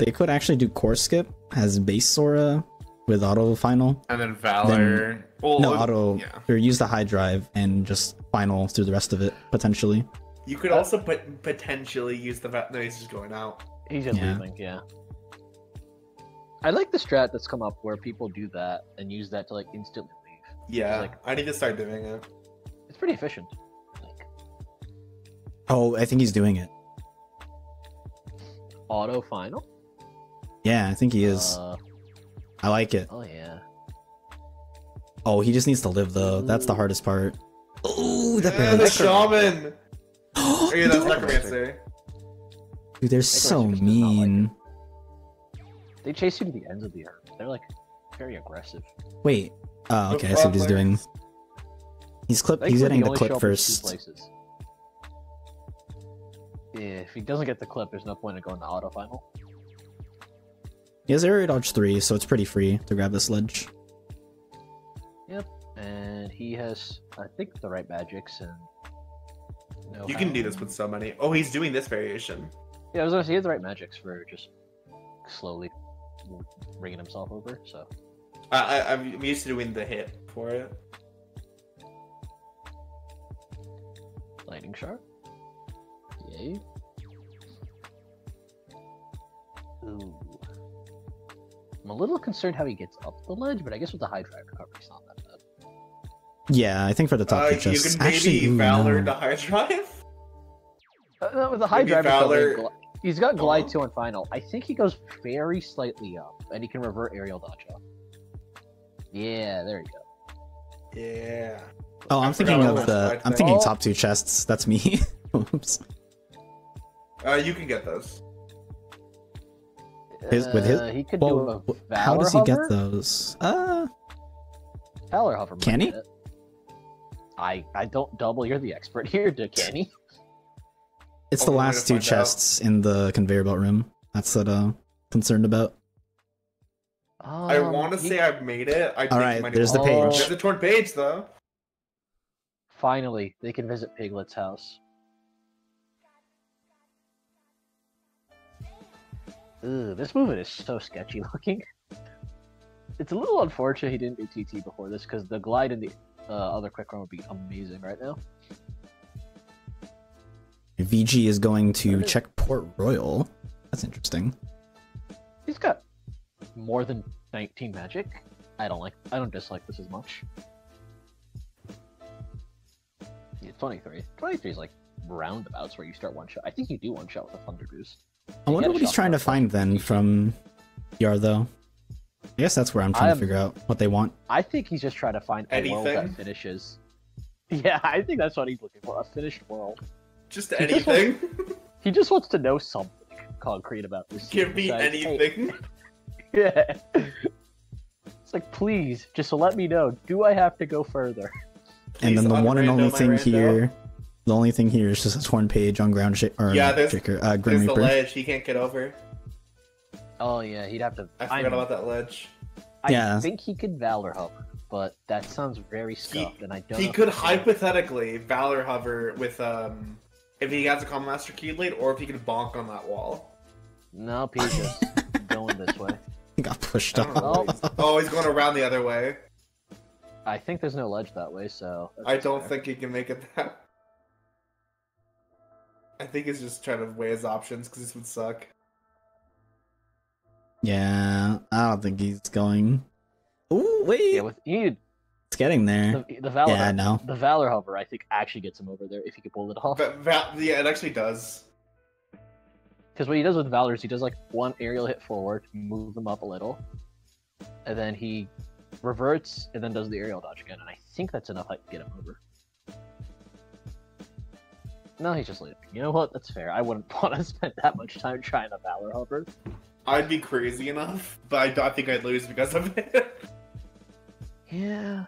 they could actually do core skip as base Sora with auto final.
And then Valor. well,
No auto,
Yeah.
or use the high drive and just final through the rest of it potentially.
You could also put, potentially use the. Va- no, he's just going out.
He's just
Yeah.
leaving, yeah. I like the strat that's come up where people do that and use that to like instantly leave.
Yeah,
Like-
I need to start doing it.
It's pretty efficient. Like
Oh, I think he's doing it.
auto final.
Yeah, I think he is.
Uh,
I like it.
oh yeah.
Oh, he just needs to live though. That's the hardest part. Oh, that
Yeah, the shaman. Oh, yeah, that's
Dude, they're so
Necromancer does not like
mean.
They chase you to the ends of the earth. They're like very aggressive.
Wait. Oh, okay. I see what he's doing. He's clip. He's
could
getting the clip
up in two
first.
places. Yeah, if he doesn't get the clip, there's no point in going to the auto final.
He has aerial dodge three, so it's pretty free to grab this ledge.
Yep, and he has, I think, the right magics and. know
You can do this with so many. Oh, he's doing this variation.
Yeah, I was gonna say he has the right magics for just slowly bringing himself over. So
I, I, I'm used to doing the hit for it.
lightning shark. Yay. Ooh. I'm a little concerned how he gets up the ledge, but I guess with the high drive recovery, it's not that bad.
Yeah, I think for the top
Uh,
two
you
chests.
can maybe
Actually,
Valor
no.
to high drive.
Uh, no, with the high
Maybe
drive
Valor-
gl- he's got glide
Oh.
two and final. I think he goes very slightly up, and he can revert aerial dodge up. Yeah, there you go.
Yeah.
Oh, I'm
I
thinking of the. I'm thinking
Oh.
top two chests. That's me. Oops.
Uh, you can get those.
His- with his-
Uh, he could
Well,
do a
wh- how does he
Valor
get those? Uh,
Valor hover. might
Can he?
it. I I don't double. You're the expert here, do can he?
it's
Oh,
the last two
find out.
chests in the conveyor belt room. That's what uh concerned about.
I
Um,
want to
he-
say I've made it. I
Alright, there's the
have-
page.
There's a torn page though.
Finally, they can visit Piglet's house. Ooh, this movement is so sketchy looking. It's a little unfortunate he didn't do TT before this, because the glide in the uh, other quick run would be amazing right now.
VG is going to
Alright.
check Port Royal. That's interesting.
He's got more than 19 magic. I don't like. I don't dislike this as much. Yeah, 23. 23 is like roundabouts where you start one shot. I think you do one shot with a thunder goose.
I wonder what he's trying to find then from Yar though. I guess that's where I'm trying
I'm-
to figure out what they want.
I think he's just trying to find a world
Anything?
that finishes. Yeah, I think that's what he's looking for—a finished world.
Just
He just wants-
anything.
He just wants to know something concrete about this.
Give
scene
me
besides, "Hey,
anything.
Yeah. It's like, please, just let me know. Do I have to go further?
and then the one and only thing
rando.
here, the only thing here is just a torn page on ground shake or
Yeah, there's-
shaker, uh,
There's
Grim
the ledge. He can't get over.
Oh yeah, he'd have to.
I
I'm-
forgot about that ledge.
I
Yeah.
think he could Valor hover, but that sounds very scuffed, and I don't.
He
know
could
if it's-
hypothetically Valor hover with um if he has a Common Master Key lead or if he can bonk on that wall.
No, he's just going this way.
He got pushed
I don't know.
off.
oh, he's going around the other way.
I think there's no ledge that way, so.
I don't
fair.
think he can make it that. I think he's just trying to weigh his options because this would suck.
Yeah, I don't think he's going. Ooh, wait,
Yeah, with you need
it's getting there.
the, the valor.
Yeah, I know.
The valor hover, I think, actually gets him over there if he could pull it off.
But Val- yeah, it actually does.
Because what he does with Valor is he does like one aerial hit forward, move them up a little, and then he reverts and then does the aerial dodge again. And I think that's enough to get him over. No, he's just leaving. You know what? That's fair. I wouldn't want to spend that much time trying to Valor hover.
I'd be crazy enough, but I don't think I'd lose because of it.
Yeah.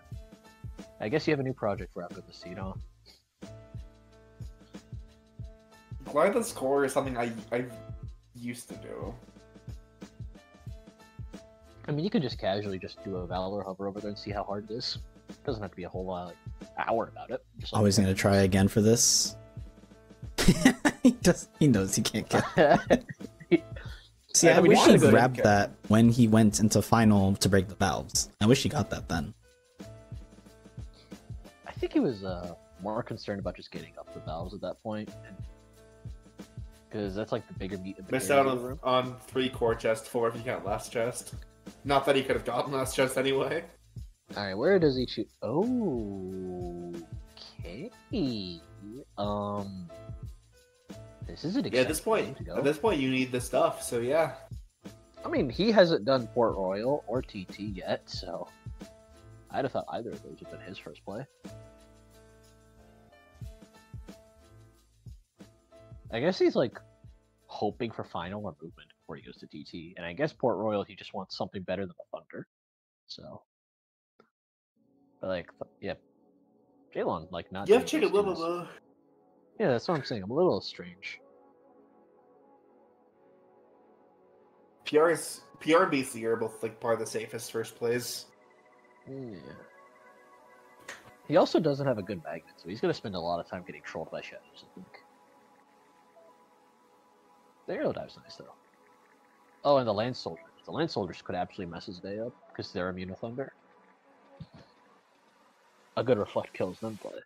I guess you have a new project for after the seed, huh?
Glide the score is something I I used to do.
I mean, you could just casually just do a Valor hover over there and see how hard it is. doesn't have to be a whole lot, like, hour about it. Just
Always gonna try again for this. he just he knows he can't get. See,
I
I, wish
he
he grabbed
got-
that when he went into final to break the valves. I wish he got that then.
I think he was uh, more concerned about just getting up the valves at that point, because that's like the bigger meat.
Missed out on, on three core chest, four if you count last chest. Not that he could have gotten last chest anyway.
All right, where does he shoot? Oh, okay. Um, this is an
Yeah, at this point, at this point, you need the stuff. So yeah,
I mean, he hasn't done Port Royal or TT yet, so I'd have thought either of those would have been his first play. I guess he's like hoping for final or movement before he goes to TT, and I guess Port Royal he just wants something better than the Thunder. So, but like, yeah, Jaylawn like not.
you have
doing
cheated a
those
little
skills.
though.
Yeah, that's what I'm saying. I'm a little strange.
PR is PR and BC are both like part of the safest first plays.
Yeah. Hmm. He also doesn't have a good magnet, so he's gonna spend a lot of time getting trolled by shadows, I think. The arrow dive's nice though. Oh, and the land soldiers. The land soldiers could absolutely mess his day up because they're immune to thunder. A good reflect kills them, but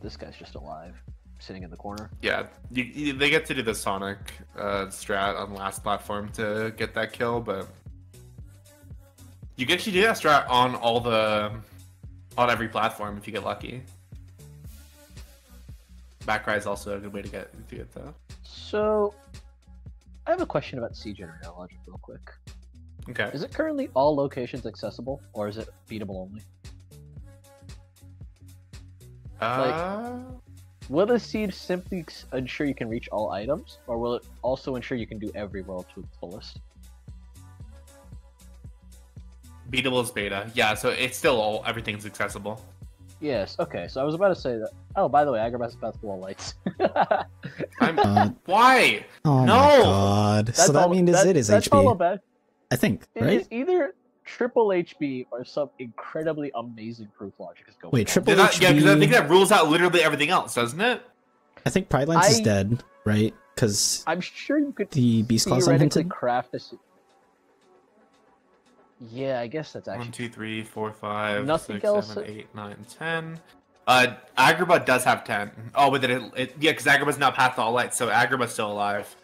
this guy's just alive, sitting in the corner.
Yeah, you, you, they get to do the Sonic uh, strat on last platform to get that kill, but you get to do that strat on all the on every platform if you get lucky. Backcry is also a good way to get to it though.
So, I have a question about seed generator logic, real quick.
Okay.
Is it currently all locations accessible, or is it beatable only?
Uh,
Will the seed simply ensure you can reach all items, or will it also ensure you can do every world to its fullest?
beatable is beta. Yeah, so it's still all everything's accessible.
Yes. Okay. So I was about to say that. Oh, by the way, Agrabah's about to lights.
I'm,
Uh,
why?
oh
No!
my god! so that
all-
means
that-
it is
that's all
HB.
about.
I think,
It
right?
is either triple HB or some incredibly amazing proof logic is going.
Wait,
on.
triple-
Did that- yeah, because I think that rules out literally everything else, doesn't it?
I think Pride Lands is dead, right? Because
I'm sure you could
the Beast Claws
theoretically
unhinted.
craft a. se- Yeah, I guess that's
One,
actually.
two, three, four, five,
Nothing
six,
else-
seven, eight, nine, ten. Uh, Agrabah does have ten. Oh, but then it, it yeah, because Agrabah's now past all lights, so Agrabah's still alive.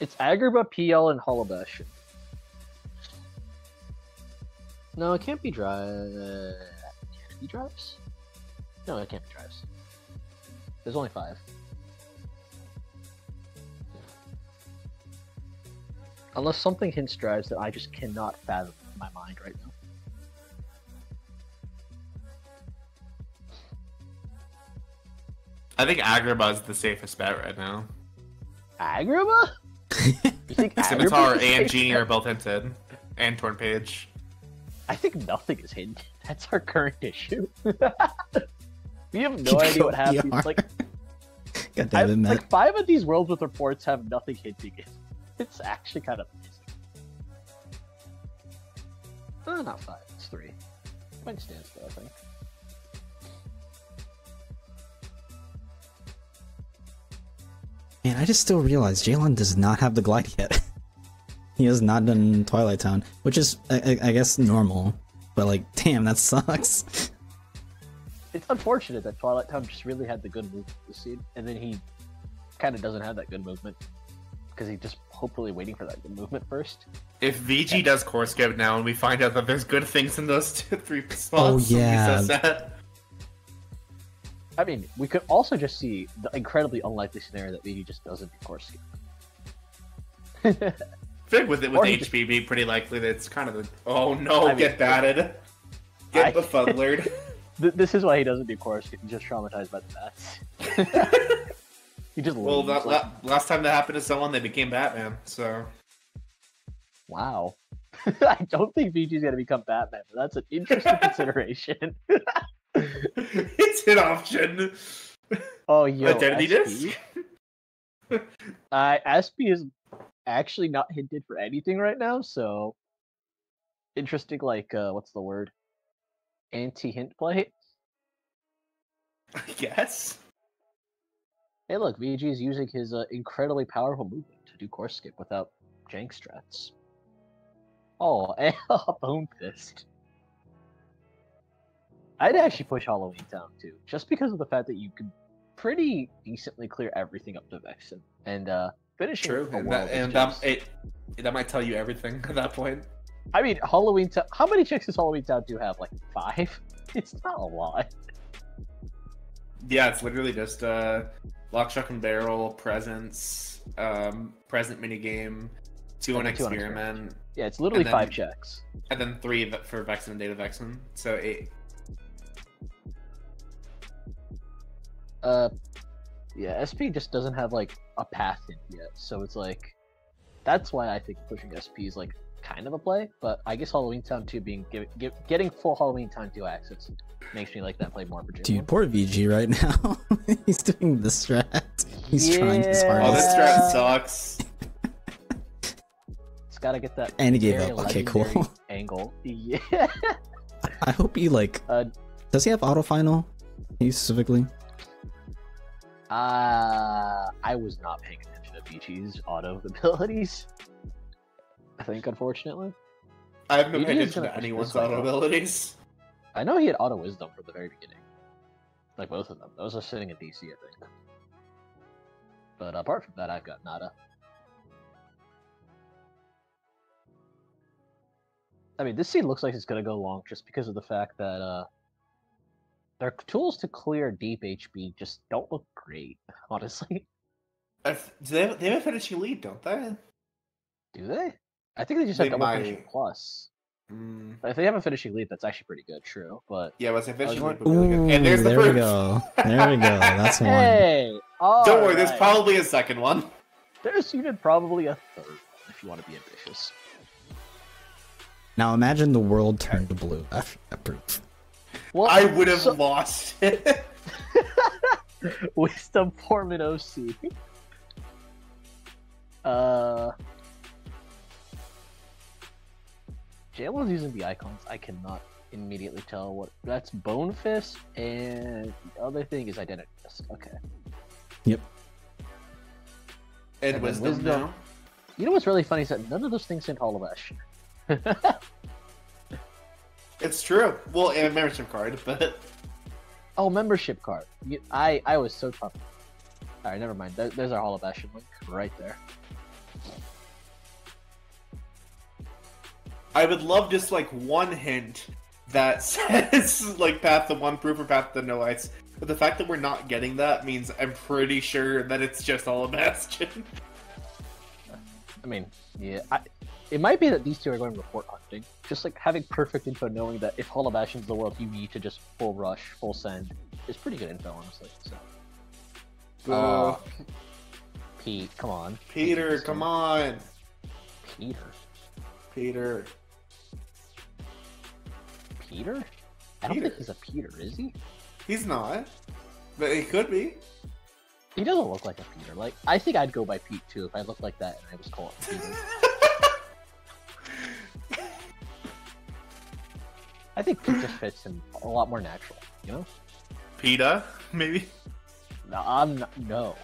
It's Agrabah, PL, and Holobash. No, it can't be dry. Can uh, it be drives? No, it can't be drives. There's only five. Unless something hints drives that I just cannot fathom in my mind right now.
I think Agrabah is the safest bet right now.
Agrabah? You think
Scimitar and? Genie are both hinted, and Torn Page.
I think nothing is hidden. That's our current issue. we have no idea what happened.
PR.
Like,
God damn it, Matt.
like five of these worlds with reports have nothing hinting it. It's actually kind of amazing. Uh, not five. It's three. Might stand still, I think.
Man, I just still realized Jaylawn does not have the glide yet. He has not done Twilight Town, which is I, I, I guess normal. But like, damn, that sucks.
It's unfortunate that Twilight Town just really had the good movement this scene, and then he kind of doesn't have that good movement because he's just hopefully waiting for that good movement first.
If VG does core skip now and we find out that there's good things in those two, three spots,
Oh,
I'll so
yeah.
sad.
I mean, we could also just see the incredibly unlikely scenario that VG just doesn't do core skip.
Think with it with
just-
pretty likely that it's kind of the oh no,
I mean-
get batted, get
I-
befuddlered.
This is why he doesn't do core skip. He's just traumatized by the bats. he just
well, that, last time that happened to someone, they became Batman. So
wow. I don't think VG's gonna become Batman, but that's an interesting consideration.
it's an option.
oh, yo,
Identity
SP?
disc.
Uh, SP is actually not hinted for anything right now, so interesting. Like, uh, what's the word? Anti-hint play.
I guess.
Hey, look, VG is using his uh, incredibly powerful movement to do core skip without jank strats. Oh, and bone fist. I'd actually push Halloween Town too, just because of the fact that you could pretty decently clear everything up to Vexen, and uh, finishing
True, and, that, and that, it, that might tell you everything at that point.
I mean, Halloween Town. How many checks does Halloween Town do have? Like five? It's not a lot.
Yeah, it's literally just uh, lock, shock, and barrel, presence, um, present minigame, two on
on
experiment,
Yeah, it's literally
then-
five checks.
and then three for Vexen and Data Vexen. So eight.
Uh, yeah, SP just doesn't have like a path in yet, so it's like that's why I think pushing SP is like kind of a play. But I guess Halloween Town 2 being give, give, getting full Halloween Town 2 access makes me like that play more for J1.
Dude, poor VG right now. He's doing the strat. He's trying his
Yeah.
Oh, this
hardest.
strat sucks.
It's got to get that.
And he gave up. Okay, cool.
Angle. Yeah.
I hope he like.
Uh,
Does he have auto final? He specifically.
Uh, I was not paying attention to VG's auto abilities. I think, unfortunately.
I have no
He is
attention
gonna
anyone's auto abilities.
I know he had auto wisdom from the very beginning. Like both of them. Those are sitting in DC, I think. But apart from that, I've got nada. I mean, this scene looks like it's gonna go long just because of the fact that uh, their tools to clear deep HB just don't look great, honestly.
I do they, have, they have a finishing lead, don't they?
Do they? I think they just
They
have double
might.
finishing plus.
Mm,
If they have a finishing lead, that's actually pretty good. True, but
yeah, was a finishing
going-
lead would be really good. And there's the
there we go. There we go. That's one.
hey,
Don't worry, there's probably a second one.
There's even probably a third one if you want to be ambitious.
Now imagine the world turned to blue after that proof.
Well,
I would have
so-
lost it.
Wisdom form in OC. Uh, JLo's using the icons. I cannot immediately tell what that's Bone Fist, and the other thing is Identity Disc. Okay. Yep.
And
then
wisdom,
wisdom.
now.
You know what's really funny is that none of those things in Hall of Ash.
It's true. Well, and a membership card, but
Oh, membership card. You, I I was so pumped. All right, never mind. There, there's our Hall of Ash link right there.
I would love just like one hint that says like path to one proof or path to no ice. But the fact that we're not getting that means I'm pretty sure that it's just all a bastion.
I mean, yeah, I, it might be that these two are going report hunting. Just like having perfect info, knowing that if Hall of Ashen's the world, you need to just full rush, full send, is pretty good info, honestly. So, Uh, Pete, come on,
Peter, come on,
Peter,
Peter.
Peter. I don't
Peter.
think he's a Peter, is he?
He's not, but he could be.
He doesn't look like a Peter. Like, I think I'd go by Pete too if I looked like that and I was called Peter. I think Pete just fits him a lot more natural, you know?
Peta, maybe.
No, I'm not, no.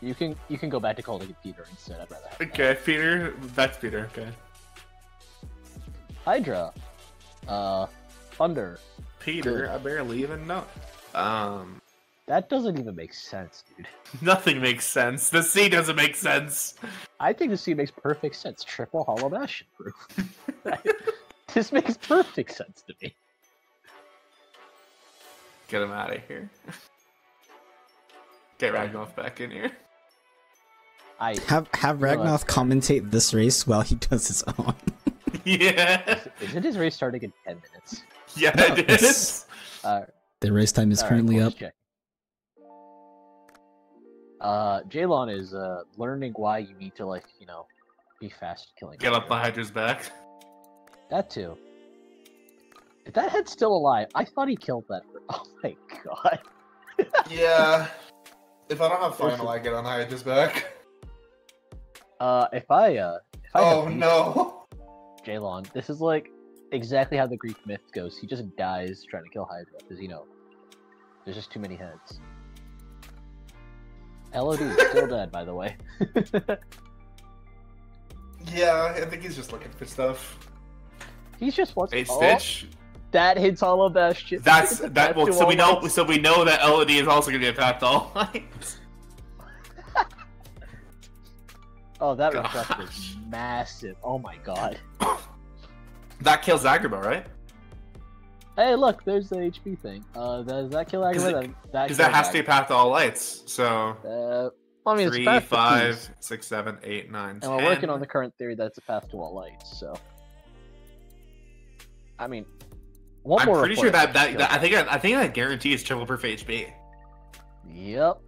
You can you can go back to calling it Peter instead. I'd rather have that.
Okay, Peter. That's Peter. Okay.
Hydra, uh, Thunder.
Peter, I barely even know. Um,
That doesn't even make sense, dude.
nothing makes sense. The C doesn't make sense.
I think the scene makes perfect sense. Triple Hollow Bastion proof. this makes perfect sense to me.
Get him out of here. Get Ragnoff back in here.
I
Have have
No,
Ragnoth commentate this race while he does his own.
yeah.
isn't his race starting in ten minutes?
Yeah,
No, it's-
Uh,
the race time is currently
cool,
up.
just checking. Uh, Jaylawn is uh learning why you need to like you know be fast killing.
Get up the Hydra's back.
That too. If that head's still alive, I thought he killed that. Oh my god.
Yeah. If I don't have
final,
I get on Hydra's back.
Uh, if I uh, if I
Oh
had beat
no.
Jaylawn, this is like exactly how the Greek myth goes. He just dies trying to kill Hydra because you know there's just too many heads. LOD is still dead, by the way.
Yeah, I think he's just looking for stuff.
He's just wants.
Hey,
Oh,
Stitch.
that hits Hollow Bastion.
That's
It's a
that. Well, so we know.
lights.
So we know that LOD is also going to be a path to all lights.
Oh, that
Gosh.
reflection is massive. Oh my god.
That kills Agrabah, right?
Hey, look, there's the HP thing. Uh, does that kill Agatha? that
Because that has to be path to all lights. So.
Uh, I mean,
three, five, six, seven, eight, nine,
and
ten.
we're working on the current theory that it's a path to all lights. So, I mean, one
I'm
more
pretty sure that, that, that I think I think that guarantees triple proof
HB. Yep.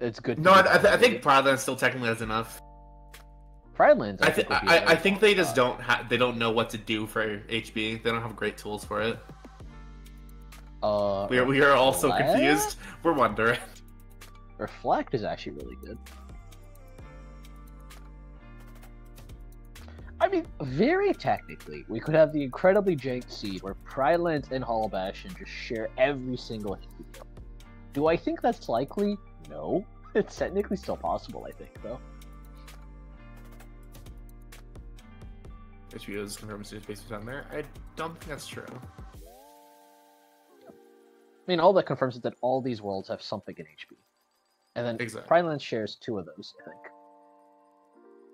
It's good.
No, I, I, th- I think Land still technically has enough.
Pride
I,
think,
th-
be a
I, I think they just don't have they don't know what to do for HB. They don't have great tools for it.
Uh,
We are, we are also confused. We're wondering.
Reflect is actually really good. I mean, very technically, we could have the incredibly jank seed where Pride Lands and Hollow Bastion just share every single HB. Do I think that's likely? No. It's technically still possible, I think, though.
HB is confirmed to space down there. I don't think that's true.
I mean, all that confirms is that all these worlds have something in HB. And then
Exactly.
Pride Lands shares two of those, I think.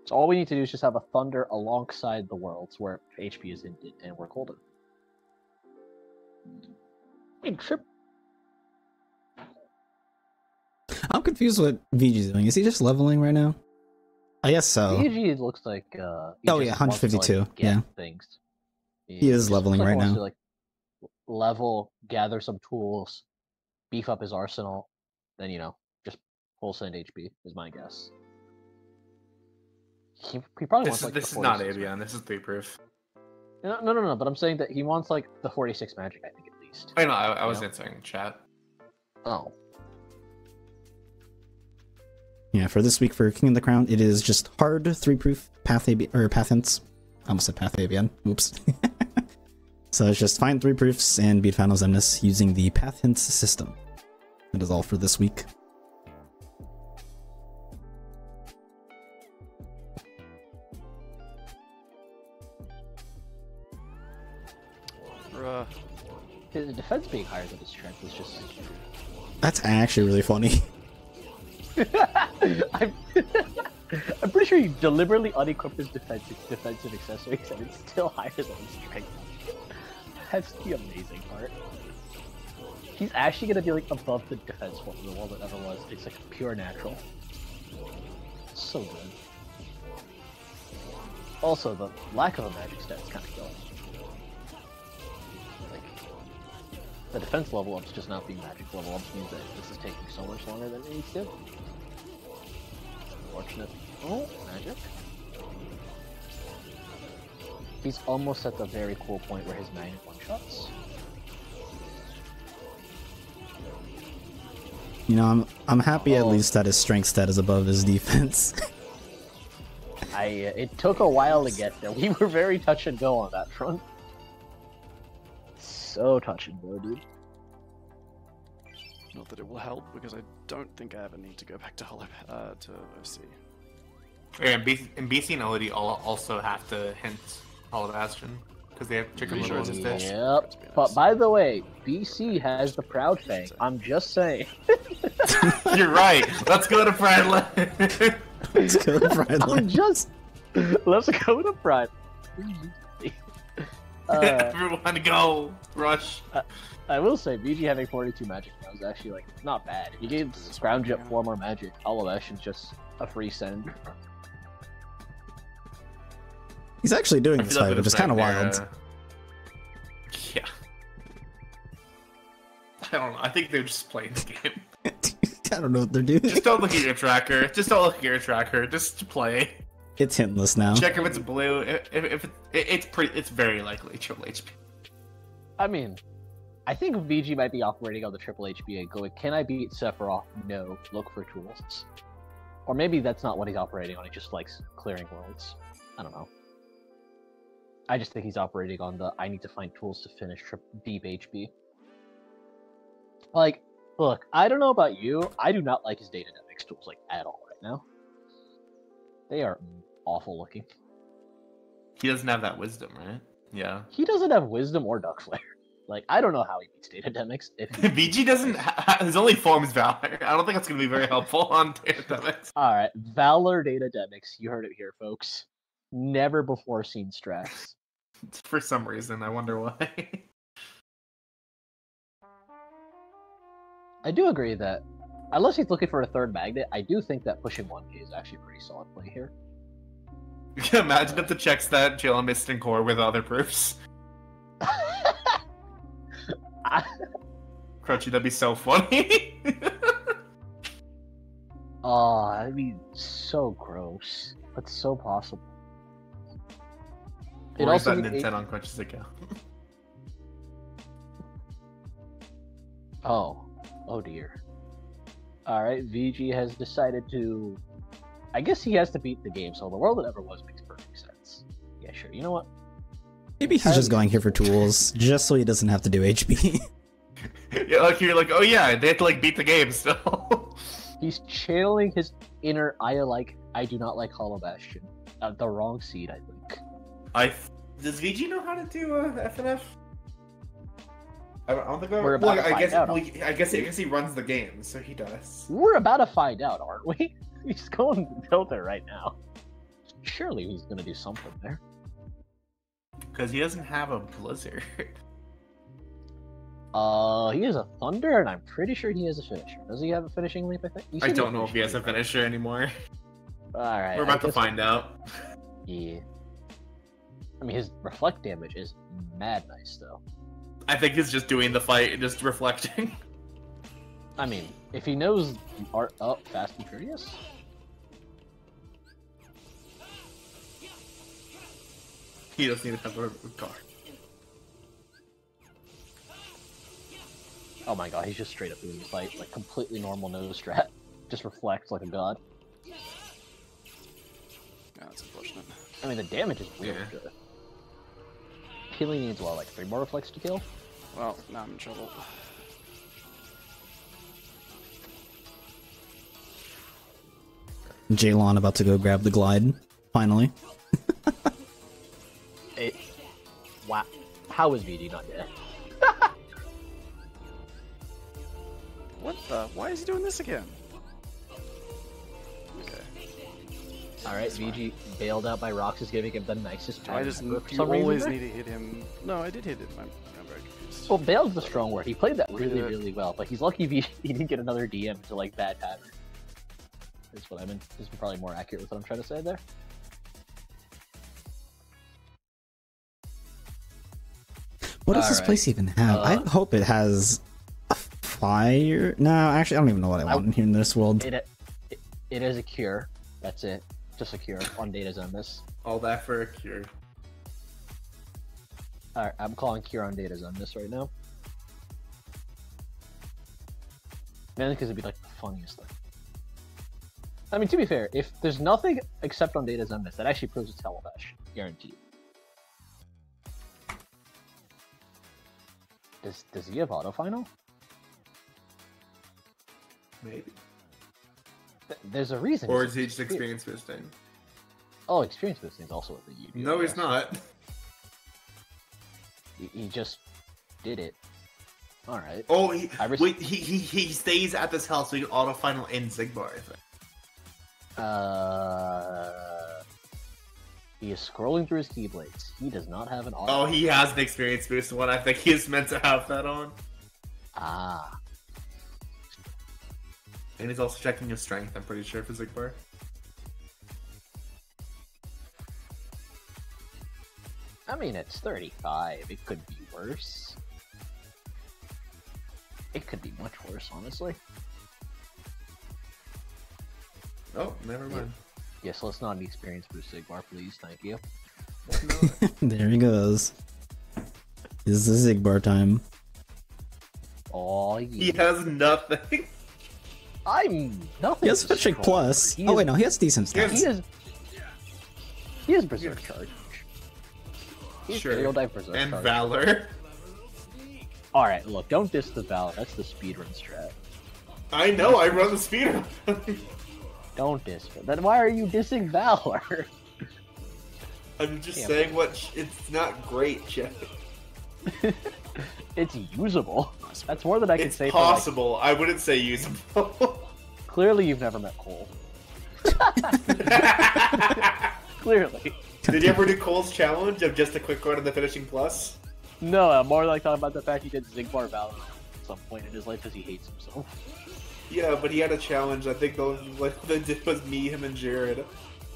So all we need to do is just have a Thunder alongside the worlds where HB is in and we're golden. I mean, trip.
I'm confused what VG's doing. Is he just leveling right now? I guess so.
VG looks like uh
Oh, yeah,
wants to, like,
152, yeah.
things.
He is leveling
like
right now.
To, like level, gather some tools, beef up his arsenal, then you know, just full send HB is my guess. He, he probably
This
wants
is
like
this is not
46
Avian. This is three proof.
No, no, no, no. But I'm saying that he wants like the 46 magic. I think at least.
I know. I, I was
Yeah.
answering chat.
Oh,
Yeah, for this week for King of the Crown, it is just hard three proof path AB or path hints. I almost said path ABN. Oops. so it's just find three proofs and beat Final Xemnas using the path hints system. That is all for this week.
Bruh.
his defense being higher than his strength is just.
That's actually really funny.
I'm, I'm pretty sure you deliberately unequip his defensive defensive accessories and it's still higher than strength. That's the amazing part. He's actually gonna be like above the defense one the world that ever was. It's like pure natural. So good. Also, the lack of a magic stat is kind of killing. Like, the defense level ups just not being magic level ups means that this is taking so much longer than it needs to. Unfortunate. Oh, magic. He's almost at the very cool point where his magnet one shots.
You know, I'm I'm happy at
Oh.
least that his strength stat is above his defense.
I uh, it took a while to get there. We were very touch and go on that front. So touch and go, dude.
Not that it will help, because I don't think I ever need to go back to Hollow uh, to OC.
Yeah, and BC, and BC and OD all also have to hint Hollow Bastion because they have Chicken
Pretty
Little
sure
in
it's
dish.
Yep.
to
But by the way, BC has the Proud Fang. I'm just saying.
You're right. Let's go to Friendly.
Let's go to Friday.
I'm just. Let's go to Pride. uh,
Everyone go rush.
I will say, VG having 42 magic now is actually like not bad. If you gave Scrounge up four more magic, Hollow Ash is just a free send.
He's actually doing
I
this
feel
fight, which is kind of wild.
uh, Yeah. I don't know. I think they're just playing the game.
I don't know what they're doing.
Just don't look at your tracker. Just don't look at your tracker. Just play.
It's hintless now.
Check if it's blue. If, if, if it, it, it's pretty, it's very likely triple HB.
I mean, I think VG might be operating on the triple HBA going, can I beat Sephiroth? No, look for tools. Or maybe that's not what he's operating on, he just likes clearing worlds. I don't know. I just think he's operating on the I need to find tools to finish tri- deep HB. Like, look, I don't know about you, I do not like his Data Demyx tools like at all right now. They are awful looking.
He doesn't have that wisdom, right? Yeah.
He doesn't have wisdom or duck flare. Like, I don't know how he beats Data Demyx if
VG doesn't. Ha- his only form is Valor. I don't think that's gonna be very helpful on Daredevils.
All right, Valor Data Demyx. You heard it here, folks. Never before seen stress.
For some reason, I wonder why.
I do agree that, unless he's looking for a third magnet, I do think that pushing 1K is actually pretty solid play here.
You imagine if the checks that Jaylawn missed in core with other proofs. Crunchy, that'd be so funny.
oh, I mean, so gross, but so possible. It
or is
also
that an on Crunch's account?
Oh, oh dear. All right, VG has decided to. I guess he has to beat the game, so the world that ever was makes perfect sense. Yeah, sure. You know what?
Maybe he's just going here for tools, just so he doesn't have to do HB.
yeah, like you're like, oh yeah, they have to like beat the game still.
He's channeling his inner I like I do not like Hollow Bastion. Uh, the wrong seed, I think.
I does VG know how to do uh, FNF? I don't, I don't think I,
We're
well,
about to
I
find
guess
out.
well, I guess I guess he runs the game, so he does.
We're about to find out, aren't we? He's going to build it right now. Surely he's gonna do something there.
Because he doesn't have a blizzard.
Uh, he has a thunder, and I'm pretty sure he has a finisher. Does he have a finishing leap? I think.
I don't know if he has a finisher anymore.
All right.
We're about to find out.
Yeah. I mean, his reflect damage is mad nice, though.
I think he's just doing the fight and just reflecting.
I mean, if he knows art up fast and furious,
He doesn't even have a guard.
oh my god, he's just straight up doing the fight like completely normal nose strat, just reflects like a god.
Yeah, that's unfortunate.
I mean, the damage is really
Yeah.
good. Peely needs what, like three more reflects to kill?
Well, now I'm in trouble.
Jaylawn about to go grab the glide. Finally.
It. Wow. How is VG not dead?
What the? Why is he doing this again? Okay.
Alright, VG bailed out by Rox is giving him the nicest
Do I just you
some reason
always need to hit him? No, I did hit him. I'm, I'm very confused.
Well, bailed's the strong word. He played that really, really well, but he's lucky VG he didn't get another DM to like bad pattern. Is what I mean. This is probably more accurate with what I'm trying to say there.
What does this
Alright.
place even have? I
Uh,
hope it has a fire. No, actually, I don't even know what I
I-
want here in this world.
It, it, it is a cure. That's it. Just a cure on Data's This.
All that for a cure.
Alright, I'm calling cure on Data's This right now. Mainly because it'd be like the funniest thing. I mean, to be fair, if there's nothing except on Data's This, that actually proves it's Televash. Guaranteed. Does, does he have auto final?
Maybe.
Th- There's a reason.
Or is he just experience boosting?
Oh, experience boosting is also what the UB.
No, he's not.
He, he just did it. All right.
Oh, he,
I res-
wait, he, he he stays at this house so he can auto final in Xigbar. I think.
Uh, he is scrolling through his keyblades. He does not have an auto.
Oh, he has the experience boost one. I think he is meant to have that on.
Ah,
And he's also checking his strength, I'm pretty sure, for Xigbar.
I mean it's 35. It could be worse. It could be much worse, honestly.
Oh, never mind.
Yes, let's not experience Bruce Xigbar, please. Thank you.
there he goes. This is Xigbar time.
Oh, yeah.
He has nothing.
I'm nothing.
He has
to
Fitrick. Plus.
He
Oh
is-
wait, no, he has decent
He has-
stats.
He is. He is Berserk Charge. He's
Sure.
Stereotype Berserk
And
Charge.
Valor.
Alright, look, don't diss the Valor. That's the speedrun strat.
I know, I run the speed.
Don't diss. Then why are you dissing Valor?
I'm just
Yeah.
saying what. sh- It's not great, Jeff.
it's usable. That's more than I can
It's
say. For, like,
possible. I wouldn't say usable.
clearly, you've never met Cole. Clearly.
Did you ever do Cole's challenge of just a quick run in the finishing plus?
No, I'm more like talking about the fact he did Xigbar Valor at some point in his life because he hates himself.
Yeah, but he had a challenge. I think the what they did was me, him, and Jared.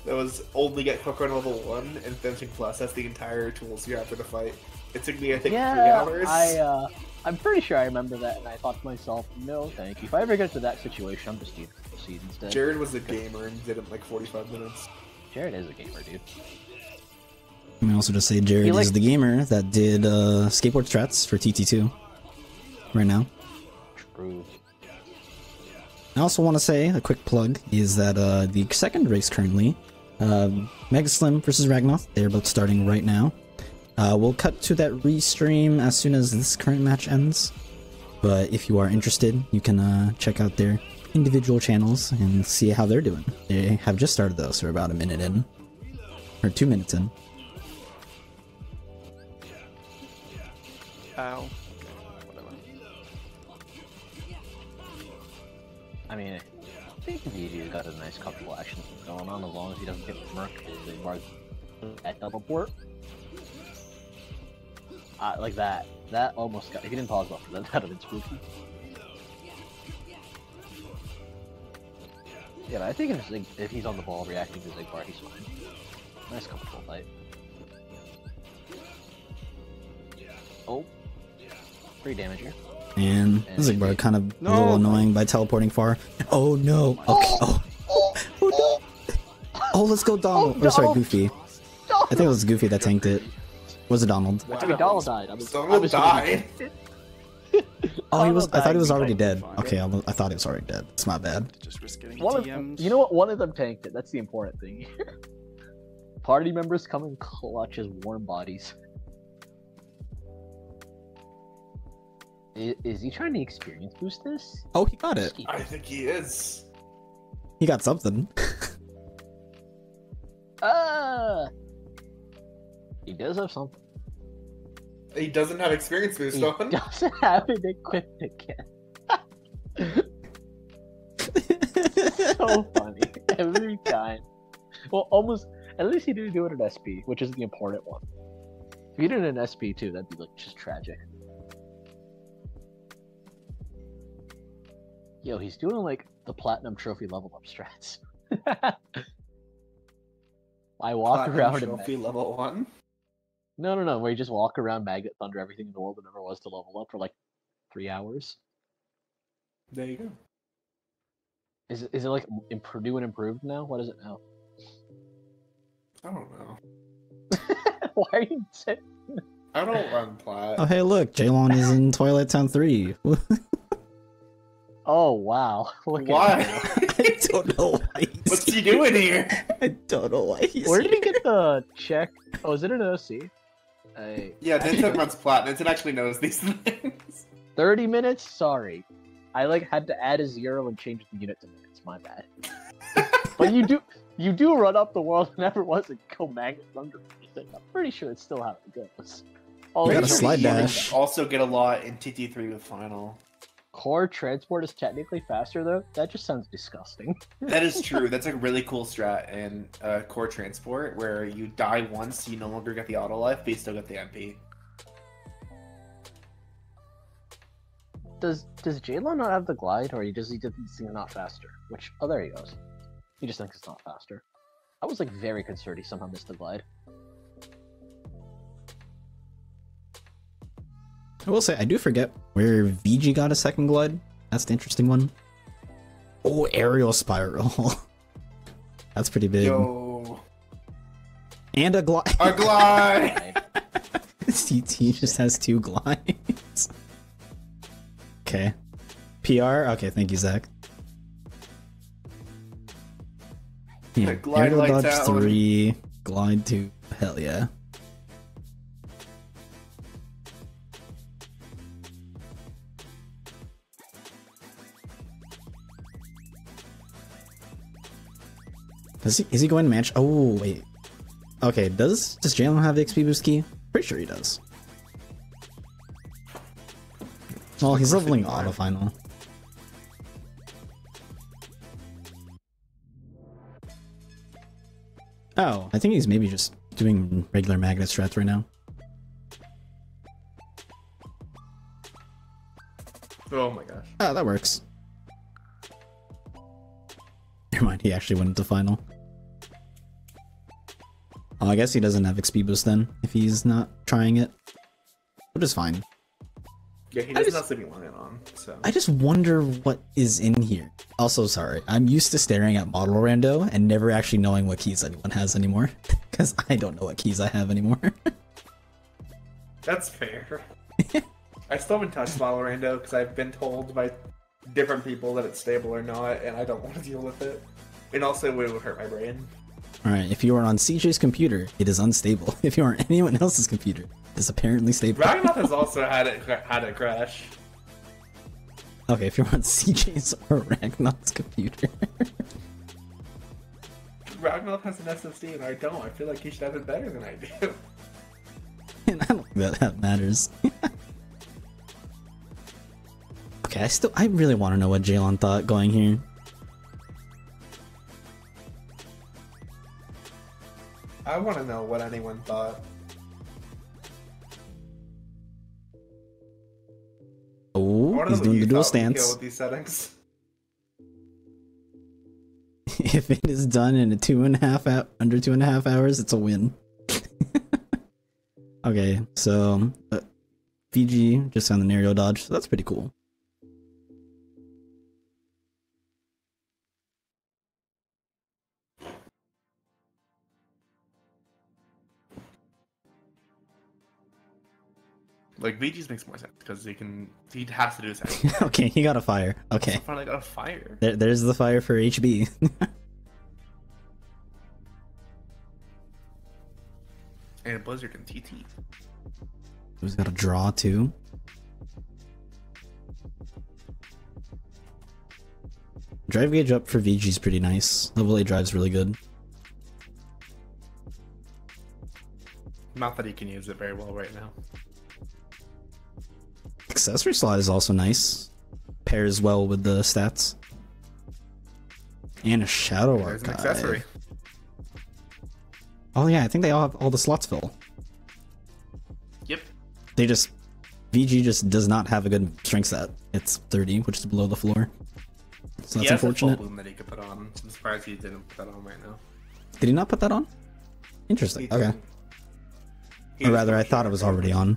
That was only get quick on level one and finishing plus. That's the entire tools you have for the fight. It took me, I think, three
yeah,
hours.
I, uh, I'm pretty sure I remember that, and I thought to myself, no, thank you. If I ever get to that situation, I'm just gonna proceed instead.
Jared was a gamer and did it in like 45 minutes.
Jared is a gamer, dude.
Let me also just say Jared
like-
is the gamer that did uh, skateboard strats for TT2 right now.
True.
I also want to say a quick plug is that uh, the second race currently, um, Mega Slim versus Ragnoth, they're both starting right now. Uh, we'll cut to that restream as soon as this current match ends. But if you are interested, you can uh, check out their individual channels and see how they're doing. They have just started though, so we're about a minute in, or two minutes in.
Ow.
I mean, I think Vidi's got a nice couple actions going on as long as he doesn't get murked with Xigbar at double port. Uh, like that. That almost got. If he didn't pause buffer, that would have been spooky. Yeah, but I think if, Zig, if he's on the ball reacting to Xigbar, he's fine. Nice comfortable fight. Oh. Free damage here.
And
And
Xigbar
maybe-
kind of a little annoying by teleporting far. Oh no! Okay. Oh. Oh, no. oh let's go Donald.
Oh,
or sorry,
no.
Goofy. I think it was Goofy that tanked it. Was it Donald?
I mean, Donald died. I was, I
Someone
was
died.
Oh, he was. I thought he was already dead. Okay, I, was- I thought he was already dead. It's my bad.
Just risk getting
One of,
DMs.
you know what? One of them tanked it. That's the important thing here. Party members come in clutch as warm bodies. Is, is he trying to experience boost this?
Oh, he got it.
I think he is.
He got something.
Ah! He does have something.
He doesn't have experience boost
He
on.
doesn't have it equipped again. so funny every time. Well, almost. At least he didn't do it in SP, which is the important one. If he did it in SP too, that'd be like just tragic. Yo, he's doing like the platinum trophy level up strats. I walk
Platinum
around and
trophy level one.
no, no, no. Where you just walk around Magnet Thunder, everything in the world that never was to level up for like three hours.
There you go.
Is it, is it like imp- new and improved now? What is it now?
I don't know.
Why are you saying?
I don't run plat.
Oh, hey, look, Jaylawn is in Twilight Town 3.
Oh wow! Look at
Why?
him.
I don't know why he's
What's he doing here?
I don't know why he's
Where did he get the check? Oh, is it an OC? I,
Yeah, Nintendo runs plat. Nintendo actually knows these things.
Thirty minutes. Sorry. I like had to add a zero and change the unit to minutes. My bad. but you do you do run up the world and never was a go magnet under. I'm pretty sure it's still how it goes. Oh,
We got a slide
You
dash.
Also get a lot in TT3 with final.
Core transport is technically faster though. That just sounds disgusting.
That is true. That's a really cool strat in uh, core transport where you die once, you no longer get the auto life, but you still get the MP.
Does does J-Lo not have the glide, or he just he just thinks he's not faster? Which oh there he goes. He just thinks it's not faster. I was like very concerned he somehow missed the glide.
I will say I do forget where VG got a second glide. That's the interesting one. Oh, aerial spiral. That's pretty big.
Yo,
And a glide.
a glide.
CT just has two glides. Okay. PR? Okay, thank you, Zach. Yeah,
Glide
aerial
lights
dodge
out.
three, glide two. Hell yeah. Does he, is he going to match? Oh, wait. Okay, does does Jaylawn have the XP boost key? Pretty sure he does. Well, he's leveling auto final. Oh, I think he's maybe just doing regular magnet strats right now.
Oh my gosh.
Oh, that works. Never mind, he actually went into final. Oh, I guess he doesn't have XP boost then, if he's not trying it. Which is fine.
Yeah, he
I
doesn't
just-
have Sleeping Lion on, so.
I just wonder what is in here. Also, sorry, I'm used to staring at model rando and never actually knowing what keys anyone has anymore. Because I don't know what keys I have anymore.
That's fair. I still haven't touched Valorando because I've been told by different people that it's stable or not, and I don't want to deal with it. And also, it would hurt my brain.
Alright, if you are on CJ's computer, it is unstable. If you are on anyone else's computer, it is apparently stable.
Ragnaroth has also had it had it crash.
Okay, if you're on CJ's or Ragnar's computer.
Ragnaroth has an SSD and I don't. I feel like he should have it better than I do.
and I don't think that, that matters. okay, I still I really want to know what Jaylawn thought going here.
Want to know what anyone thought.
Oh, he's doing the dual
thought would kill
stance.
with these settings.
if it is done in a two and a half out under two and a half hours, it's a win. okay, so uh, VG just on the aerial dodge, so that's pretty cool.
Like VG's makes more sense because he can. He has to do anyway.
okay, he got a fire. Okay,
Finally got a fire.
there, there's the fire for HB.
And a Blizzard and TT.
He's got a draw too. Drive gauge up for VG is pretty nice. Level A drive's really good.
Not that he can use it very well right now.
Accessory slot is also nice. Pairs well with the stats. And a Shadow
There's an
Archive.
accessory.
Oh yeah, I think they all have all the slots full.
Yep.
They just VG just does not have a good strength set. It's 30, which is below the floor. So that's
has a full
unfortunate.
bloom that he could put on. I'm surprised he didn't put that on right now.
Did he not put that on? Interesting.
He
Okay. Or rather, I thought it was already on.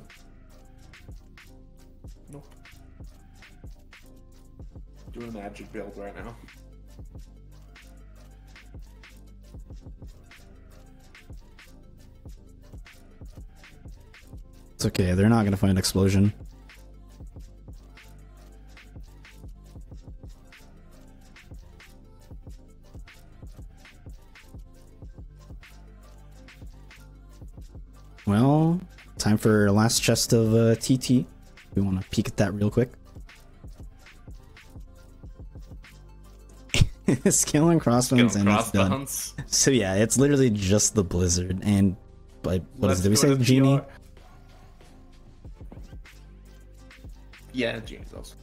Doing a magic build right now.
It's okay. They're not gonna find explosion. Well, time for last chest of uh, TT. We want to peek at that real quick. Skill and crossbones
Skill
and it's done. So yeah, it's literally just the blizzard and but what is
Let's
it? Did we say genie?
PR. Yeah, genie's also.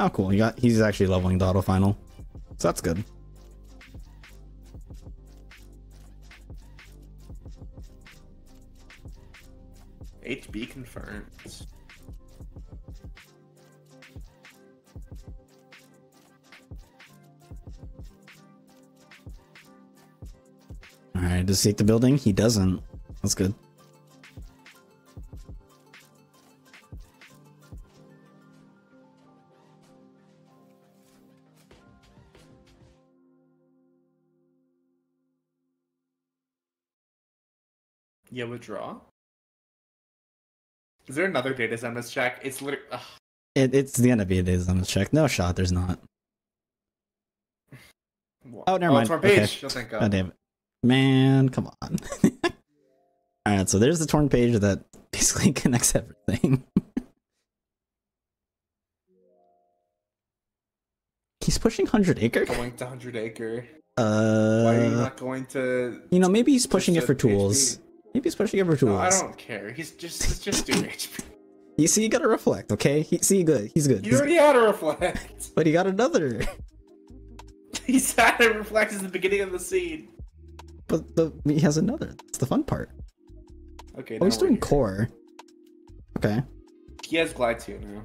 Oh cool. He got he's actually leveling the auto final. So that's good. Does he take the building? He doesn't. That's good.
Yeah, withdraw. Is there another data zenith check? It's literally. Ugh.
It, it's the end of it is on the check. No shot, there's not. Oh, never oh, mind.
It's
Okay.
page. Oh, thank God.
God damn it. Man, come on. Alright, so there's the torn page that basically connects everything. He's pushing 100 acre?
Going to 100 acre.
Uh,
Why are you not going to?
you know, maybe he's pushing it for tools.
HP?
Maybe he's pushing it for tools.
No, I don't care. He's just he's just doing HP.
You see, you gotta reflect, okay? He, see, good. He's good.
You
He's-
already had a reflect.
but he got another.
He's had a reflect since the beginning of the scene.
But the, he has another. That's the fun part.
Okay.
Oh, he's doing
here.
core. Okay.
He has glide too now.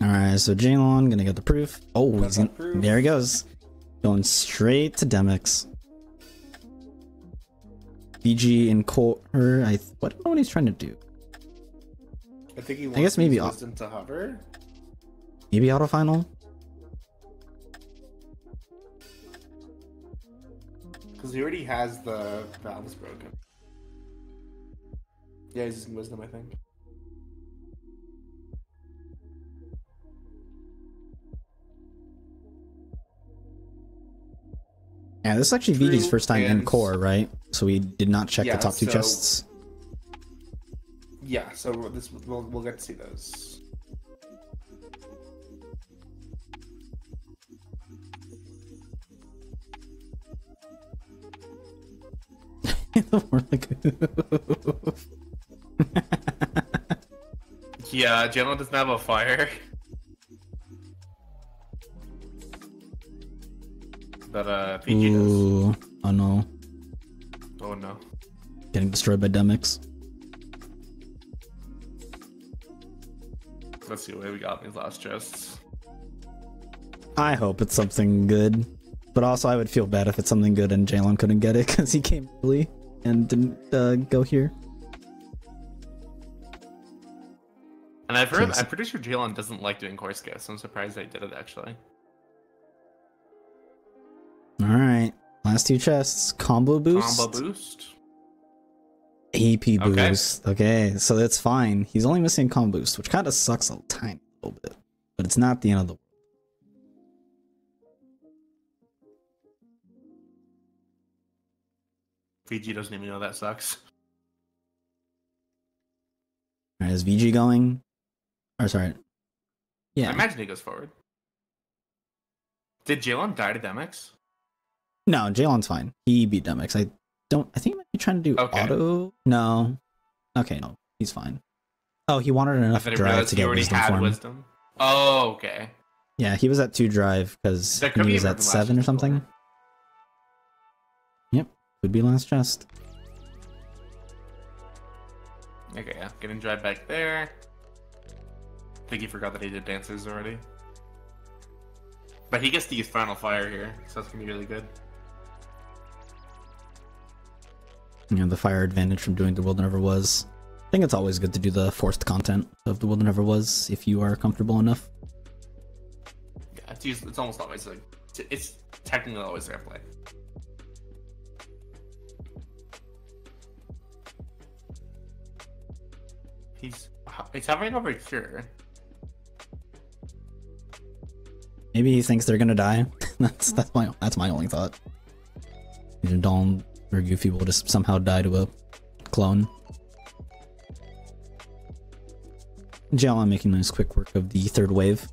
Alright, so Jaylawn gonna get the proof. Oh, he's gonna,
proof.
there he goes. Going straight to Demyx. VG and core. I what I don't know what he's trying to do.
I think he wants
guess maybe
wisdom to hover.
Maybe auto final.
Because he already has the valves broken. Yeah, he's using wisdom, I think.
Yeah, this is actually VG's
True,
first time in core, right? So we did not check
Yeah,
the top two
so-
chests.
Yeah, so this we'll we'll get to see those.
We're like,
Yeah, Jaylawn doesn't have a fire. But uh VG does.
Oh no,
no.
getting destroyed by Demyx.
Let's see what we got in these last chests.
I hope it's something good, but also I would feel bad if it's something good and Jaylawn couldn't get it because he came early and didn't uh, go here.
And I've heard
Jeez.
I'm pretty sure Jaylawn doesn't like doing scale, so I'm surprised they did it actually.
Last two chests, combo boost,
Combo boost.
AP
Okay.
boost. Okay. so that's fine. He's only missing combo boost, which kind of sucks a tiny little bit, but it's not the end of the world.
VG doesn't even know that sucks.
All right, is VG going? Or sorry, Yeah.
I
yeah,
imagine he goes forward. Did Jaylawn die to Demyx?
No, Jaylawn's fine. He beat Demyx. I don't. I think he might be trying to do
Okay.
auto. No, okay, no, he's fine. Oh, he wanted enough drive to get wisdom form.
wisdom. Oh, okay.
Yeah, he was at two drive because he
be
was at seven or something.
before.
Yep, could be last chest.
Okay, yeah. Getting drive back there. I think he forgot that he did dances already. But he gets to use Final Fire here, so that's gonna be really good.
You know, the fire advantage from doing the world never was. I think it's always good to do the forced content of the world never was if you are comfortable enough.
Yeah, it's used, it's almost always like it's technically always their play. He's he's hovering over here.
Maybe he thinks they're gonna die. that's that's my that's my only thought. Dawn or Goofy will just somehow die to a clone. Jaylawn making nice quick work of the third wave.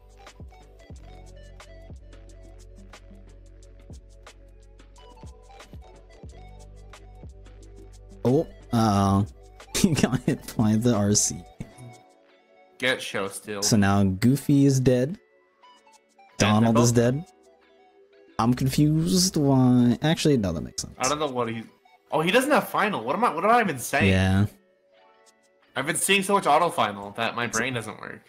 Oh, uh, he got hit by the RC.
Get show still.
So now Goofy is dead. Donald is dead. I'm confused why. Actually, no, that makes sense.
I don't know what he. Oh, he doesn't have final. What am I? What am I even saying?
Yeah.
I've been seeing so much auto final that my brain doesn't work.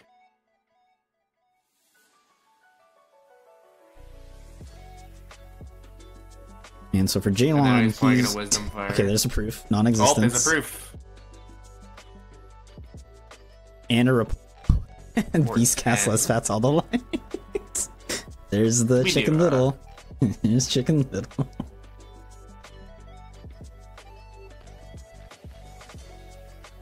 And so for Jaylawn,
he's
he's
gonna wisdom fire.
okay. There's a proof,
oh,
non-existence,
there's a proof.
and a rep- and Beast Cast less fats all the lines. There's the
We
Chicken. Little. There's Chicken Little.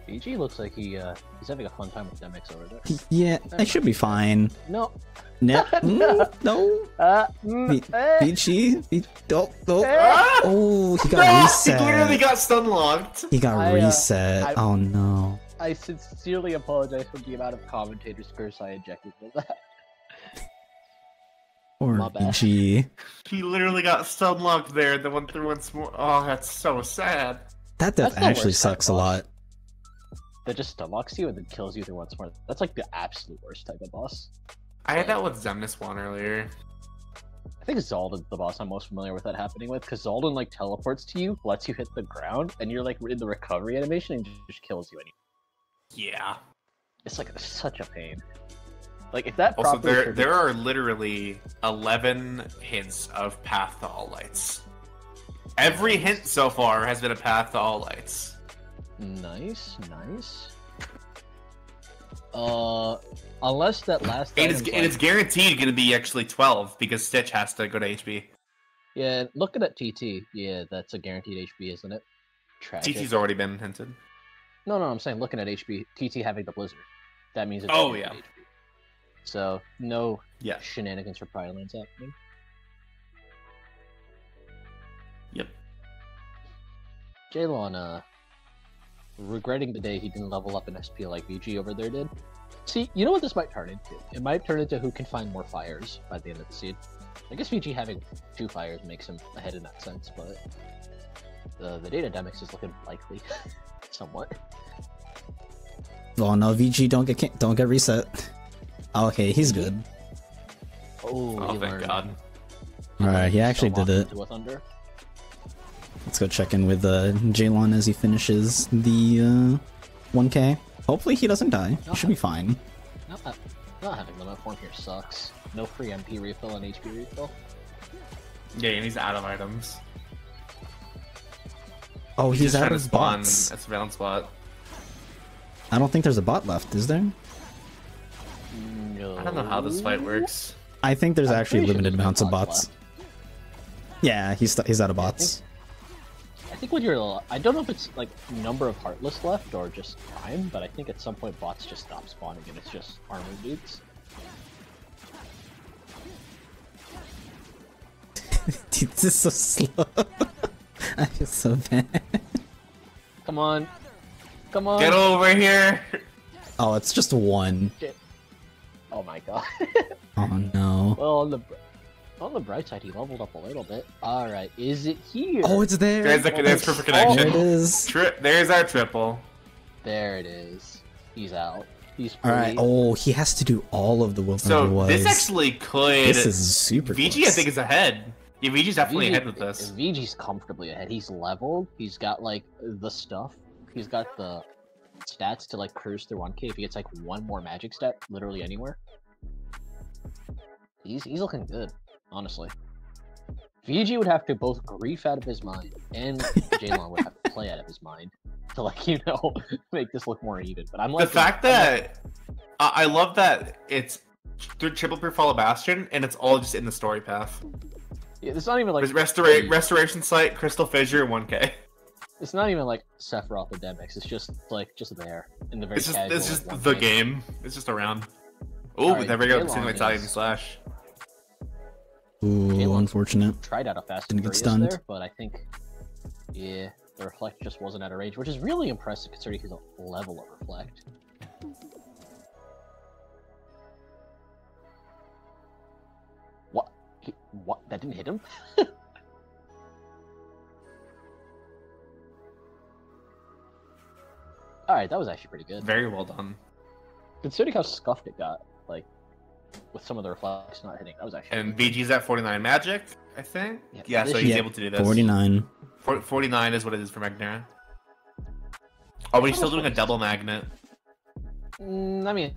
VG looks like he uh he's having a fun time with Demyx over there.
yeah, I should be fine.
No.
No, mm, no.
Uh, mm,
Be-
eh,
Peachy, Be- oh, oh,
Ah!
oh, he got
No!
reset.
He literally got stun locked.
He got
I, uh,
reset.
I-
oh no.
I sincerely apologize for the amount of commentators curse I injected with that.
Poor
My bad.
VG.
He literally got stun locked there. Then went through once more. Oh, that's so sad.
That death
That's
actually sucks a lot.
That just stomachs you and then kills you through once more. That's like the absolute worst type of boss.
I had that with Xemnas one earlier.
I think Xaldin's the boss I'm most familiar with that happening with, because Xaldin like teleports to you, lets you hit the ground, and you're like in the recovery animation and just kills you. And
Yeah.
it's like such a pain. Like if that
Also,
properly
there
triggered-
there are literally eleven hints of path to all lights. Every hint so far has been a path to all lights.
Nice, nice. Uh, unless that last.
And it's,
item's,
and it's guaranteed going to be actually 12 because Stitch has to go to HB.
yeah, looking at TT, yeah, that's a guaranteed HB, isn't it? Tragic.
TT's already been hinted.
No, no, I'm saying looking at HB, TT having the blizzard. That means it's
Oh, yeah.
HB. So no
Yeah.
shenanigans for Pride Lands happening.
Yep.
Jaylawn, uh, regretting the day he didn't level up an SP like VG over there did. See, you know what this might turn into? It might turn into who can find more fires by the end of the seed. I guess VG having two fires makes him ahead in that sense, but the the data Demyx is looking likely, somewhat.
Oh no, VG don't get can- don't get reset. Okay, he's good.
Oh,
Oh, thank
learned.
God.
Alright, he actually did it.
into a thunder.
Let's go check in with uh, Jaylawn as he finishes the uh, 1K. Hopefully he doesn't die. He should be fine.
Not, ha- not having limit form here sucks. No free MP refill and HP refill.
Yeah, and he's out of items.
Oh, he's,
just
out of
spawn
bots.
a surveillance spot.
I don't think there's a bot left, is there?
No.
I don't know how this fight works.
I think there's
I'm
actually
pretty sure
limited amounts of
bots
bots. Yeah, he's he's out of
Yeah, I
bots.
I think when you're, I don't know if it's like number of heartless left or just time, but I think at some point bots just stop spawning and it's just armor dudes.
Dude, this is so slow. I feel so bad.
Come on, come on.
Get over here!
Oh, it's just one.
Oh my god.
Oh no.
well, on the on the bright side, he leveled up a little bit. All right, is it here?
Oh, it's there.
There's, the, there's oh, perfect
There it
connection.
is.
Tri- there's our triple.
there it is. He's out. He's
All right. Oh, he has to do all of the will
So
was.
this actually could.
This is super.
VG, I think, is ahead. Yeah, VG's definitely
VG
ahead with this.
VG's comfortably ahead. He's leveled. He's got like the stuff. He's got the stats to like cruise through 1k. If he gets like one more magic stat, literally anywhere, he's he's looking good. Honestly, VG would have to both grief out of his mind, and Jaylawn would have to play out of his mind to like you know make this look more even. But I'm like
The
like
fact that I I love that it's through triple proof Hollow Bastion and it's all just in the story path.
yeah, it's not even like
Restora- restoration site, crystal fissure, 1k.
It's not even like Sephiroth or Demyx. It's just like just there in the very
It's just it's just the game. It's just around. Oh,
Alright,
there we go.
Jaylawn
Single Italian slash.
Ooh,
Jaylawn.
unfortunate.
tried out a fast
Didn't
and
get stunned.
there, but I think, yeah, the reflect just wasn't at a range, which is really impressive considering his level of reflect. What? He, what? That didn't hit him? Alright, that was actually pretty good.
Very well done.
Considering how scuffed it got, like, with some of the reflects not hitting, that was actually
And VG's at 49 magic, I think.
Yeah,
Yeah, so he's
Yeah,
able to do this.
49.
For- 49 is what it is for Magnera. Oh, but he's still doing a double magnet.
Mm, I mean,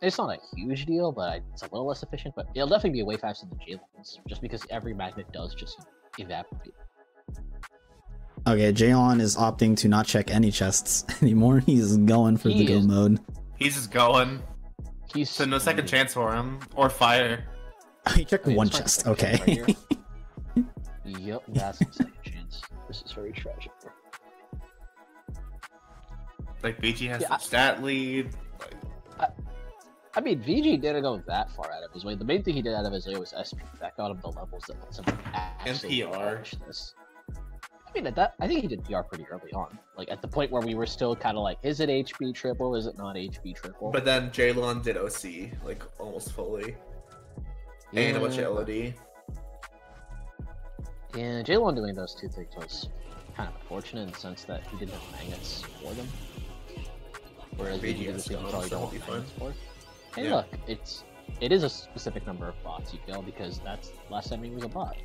it's not a huge deal, but it's a little less efficient. But it'll definitely be way faster than Jaylawn's, just because every magnet does just evaporate.
Okay, Jaylawn is opting to not check any chests anymore. He's going for the
He
go
is-
mode.
He's just going.
He's
So no second chance for him. Or fire.
He checked
I mean,
one chest. Okay.
right yep, that's a second chance. This is very tragic.
Like VG has
Yeah,
the
I-
stat lead. Like,
I mean, VG didn't go that far out of his way. The main thing he did out of his way was SP. That got him the levels that lets him actually
PR.
this. I mean, at that I think he did PR pretty early on. Like at the point where we were still kind of like, is it HB triple? Is it not HB triple?
but then Jaylawn did OC, like almost fully. And a bunch
Yeah.
of LOD.
Yeah, Jaylawn doing those two things was kind of unfortunate in the sense that he didn't have magnets for them. Whereas
VG
VG did
has
the
got
probably don't have magnets for. Hey,
Yeah.
look, it's it is a specific number of bots you kill because that's last time he was a bot.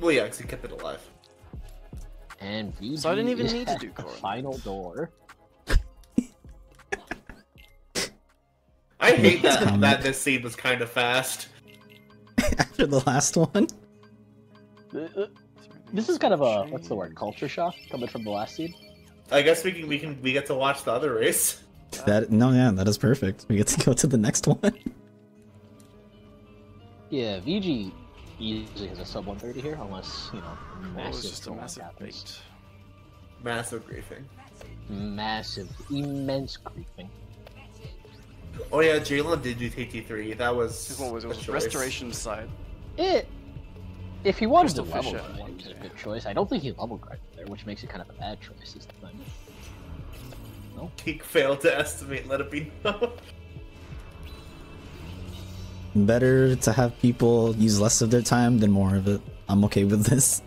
Well, yeah, because he kept it alive.
And VG
So I didn't even need to do
the final door.
I hate that that this scene was kind of fast.
After the last one.
This is kind of a what's the word? Culture shock coming from the last scene.
I guess we can we can we get to watch the other race.
That no, yeah, that is perfect. We get to go to the next one.
Yeah, VG easily has a sub 130 here, unless you know oh,
Well, it
massive
was just a massive
happens.
bait.
Massive griefing.
massive, immense griefing.
Oh yeah, Jaylawn did do TT3. That was
what was it?
a
was restoration side.
It. If he wanted to level
Fish,
grind,
yeah.
it was a good choice. I don't think he level grinded there, which makes it kind of a bad choice this time.
He failed to estimate. Let it be known.
Better to have people use less of their time than more of it. I'm okay with this.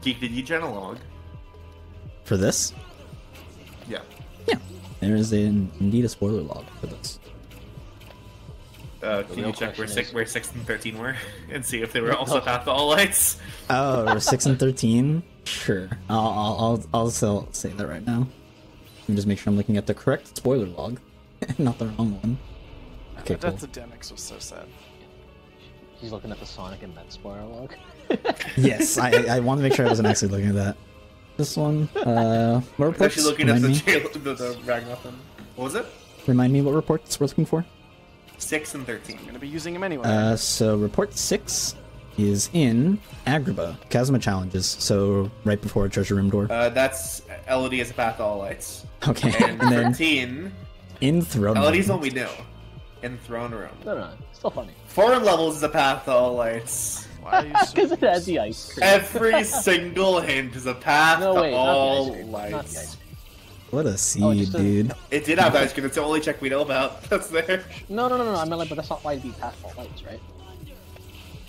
Geek, did you gen a log?
For this,
Yeah. Yeah.
There is a, indeed a spoiler log for this.
Uh, can you check where six, where six and thirteen were, and see if they were also path to all lights?
Oh, or six and thirteen. Sure, I'll I'll I'll, I'll still say that right now. Let me just make sure I'm looking at the correct spoiler log, not the wrong one. Okay,
That
cool.
Death to Demyx was so sad.
He's looking at the Sonic and Met spoiler log.
Yes, I I want to make sure I wasn't actually looking at that. This one, uh, what
I'm
reports?
actually looking at the, jail, the, the Ragnarok. What was it?
remind me what reports we're looking for.
Six and thirteen.
I'm gonna be using them anyway.
Uh, so report six is in Agrabah, Chasma challenges. So right before Treasure Room door.
Uh, that's LOD as a path all lights.
Okay,
And
and then
thirteen,
in Throne.
LOD's
Room.
what we know. In Throne Room.
No, no, no, still funny.
Foreign levels is a path to all lights.
Why are you so
Because it has the ice cream.
Every single hint is a path
No,
to
wait, not the
all
ice cream. Not the ice
lights.
cream.
What a
Oh,
seed,
just doesn't-
dude.
It did have ice cream. It's the only check we know about. That's there.
No, no, no, no. I mean, like, but that's not why it'd be past all lights, right?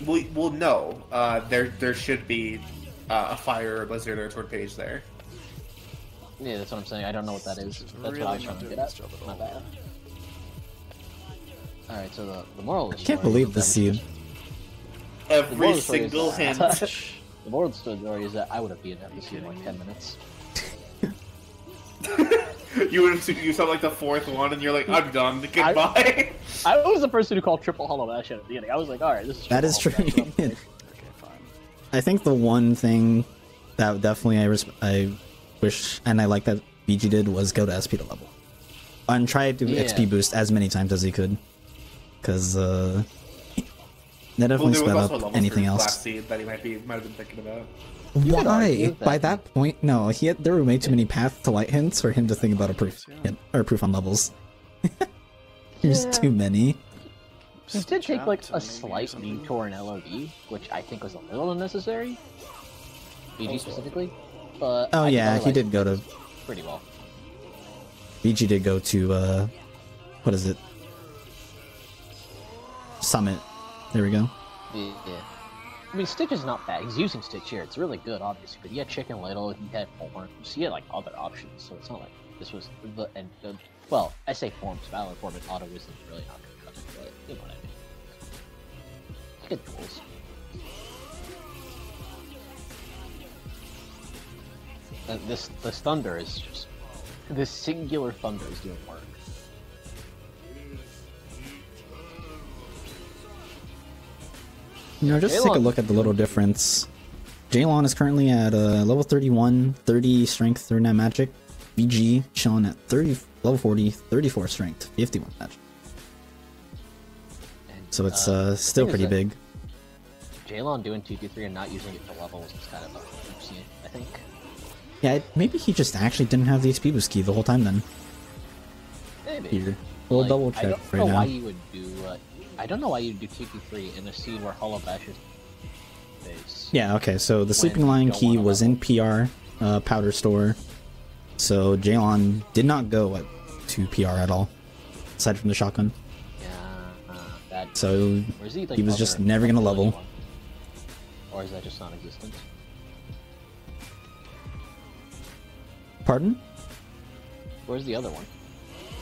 Well, well no. Uh, there, there should be uh, a fire or blizzard or a sword page there.
Yeah, that's what I'm saying. I don't know what that is. That's
really
what I was trying to get
this
at.
job at
My bad. Alright, so the, the moral of the
I can't believe
is
the
that-
seed.
Every
the story is
single
that-
hint.
The moral of the story is that I would have beaten FBC in like 10 minutes.
you would have, you sound like the fourth one, and you're like, I'm done. Goodbye.
I was the person who called triple hollow mash at the beginning. I was like, alright, this is
That
triple
is
hollow
true.
I'm okay.
Okay, fine.
I think the one thing that definitely I res- I wish and I like that VG did was go to SP to level and try to
Yeah.
XP boost as many times as he could, because uh, that definitely
well,
sped up anything else.
Black Seed that he might be might have been thinking about.
You
Why?
argue
By
that-
that point, no. He had, there were way too many path to light hints for him to think about a proof hint, or proof on levels. There's
Yeah.
too many.
He did take like a
maybe
slight
something.
detour in LOD, which I think was a little unnecessary. VG specifically, but
Oh
I
yeah, he did go to
pretty well.
VG did go to uh what is it? Summit. There we go.
Yeah. I mean, Stitch is not bad. He's using Stitch here. It's really good, obviously. But he had Chicken Little, he had Forms, he had like other options. So it's not like this was the and well, I say Forms, Valor Form and Auto Wisdom really not it, but you know what I mean. Good tools. And this this Thunder is just this singular Thunder is doing
You know, just take a look at the little difference. Jaylawn is currently at uh, level 31, 30 strength, 39 magic. VG chilling at 30, level 40, 34 strength, 51 magic.
And,
So it's uh, still pretty big.
Jaylawn doing 2v3 and not using it for level was just kind of a oopsie, I think.
Yeah, it- maybe he just actually didn't have the HP boost key the whole time then.
Maybe.
Here. We'll
Like,
double
I
check
don't
right
know
now.
why you would do. Uh, I don't know why you do 2v3 in a scene where Hollow Bash is.
Yeah, okay, so the Sleeping Lion key was in PR, uh, Powder Store. So Jaylawn did not go at, to PR at all, aside from the shotgun.
Yeah. Uh, that.
So
he, like,
he was just never gonna level.
one? Or is that just non-existent?
Pardon?
Where's the other one?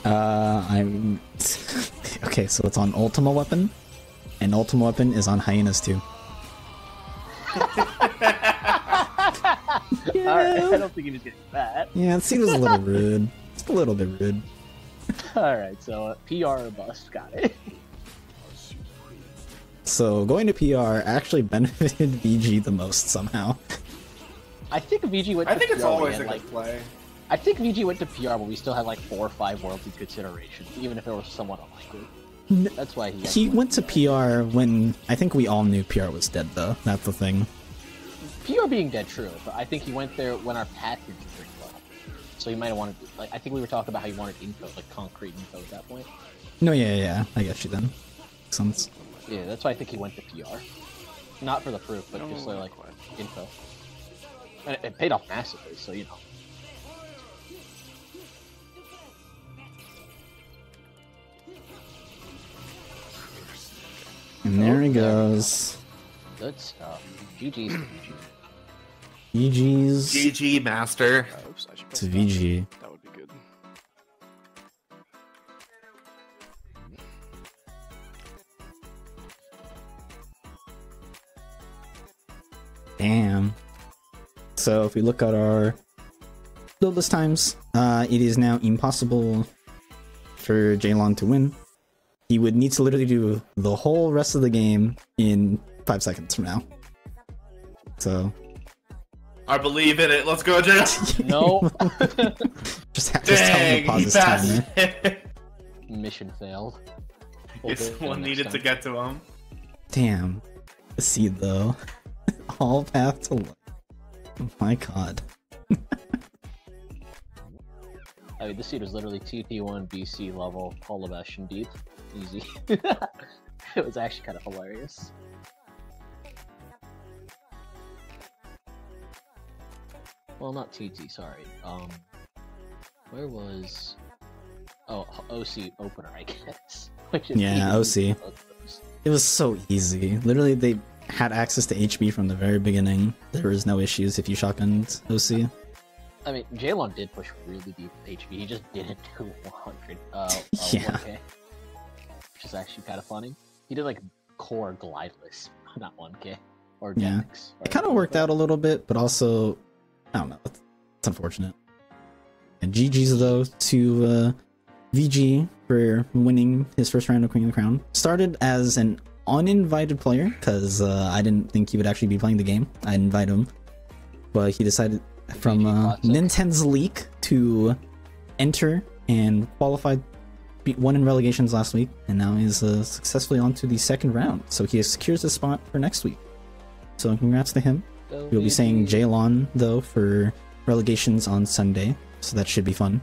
Uh, I'm. okay, so it's on Ultima Weapon, and Ultima Weapon is on Hyenas too.
Alright, I don't think he was getting that.
Yeah, it seems a little rude. It's a little bit rude.
Alright, so uh, PR or bust, got it.
So going to PR actually benefited VG the most somehow.
I think VG went to
I think it's
PR when he
always a
had,
good
like,
play.
I think VG went to PR when we still had like four or five worlds in consideration, even if it was somewhat unlikely. That's why he.
He went to PR when I think we all knew PR was dead though. That's the thing.
PR being dead, true, but I think he went there when our path didn't pretty well. So he might have wanted, like, I think we were talking about how he wanted info, like concrete info at that point.
No, yeah, yeah, yeah. I get you then. Makes sense.
Yeah, that's why I think he went to PR. Not for the proof, but just so,
not
like info. And it, it paid off massively, so you know.
And there he
Oh, there
goes.
Good stuff. GG's to VG.
GG master.
Oops, I should press
to
that.
VG.
That would be good.
Damn. So if we look at our build list times, uh, it is now impossible for Jaylawn to win. He would need to literally do the whole rest of the game in five seconds from now. So
I believe in it. Let's go, Jay.
No.
just, ha- just tell him
Dang,
to pause
he
his
passed
timer.
Mission failed. We'll
It's one needed
time.
to get to him.
Damn. The seed though. All path to life. Oh my god.
I mean, this seed was literally TP1 BC level Hollow Bastion deep. Easy. it was actually kind of hilarious. Well, not TT, sorry. Um, where was... Oh, OC opener, I guess. Which is
Yeah. OC. It was so easy. Literally, they had access to HB from the very beginning. There was no issues if you shotgunned OC.
I mean, Jaylawn did push really deep with HP. He just didn't do 100. Uh,
Yeah.
1K, which is actually kind of funny. He did like core glideless, not 1K or
Yeah. It kind of worked out a little bit, but also, I don't know. It's, it's unfortunate. And GG's though to uh, VG for winning his first round of Queen of the Crown. Started as an uninvited player because uh, I didn't think he would actually be playing the game. I didn't invite him, but he decided from uh. Nintendo's leak to enter and qualified. beat Won in relegations last week, and now he's uh, successfully on to the second round. So he secures a spot for next week. So congrats to him. We'll be saying Jaylawn though for relegations on Sunday, so that should be fun.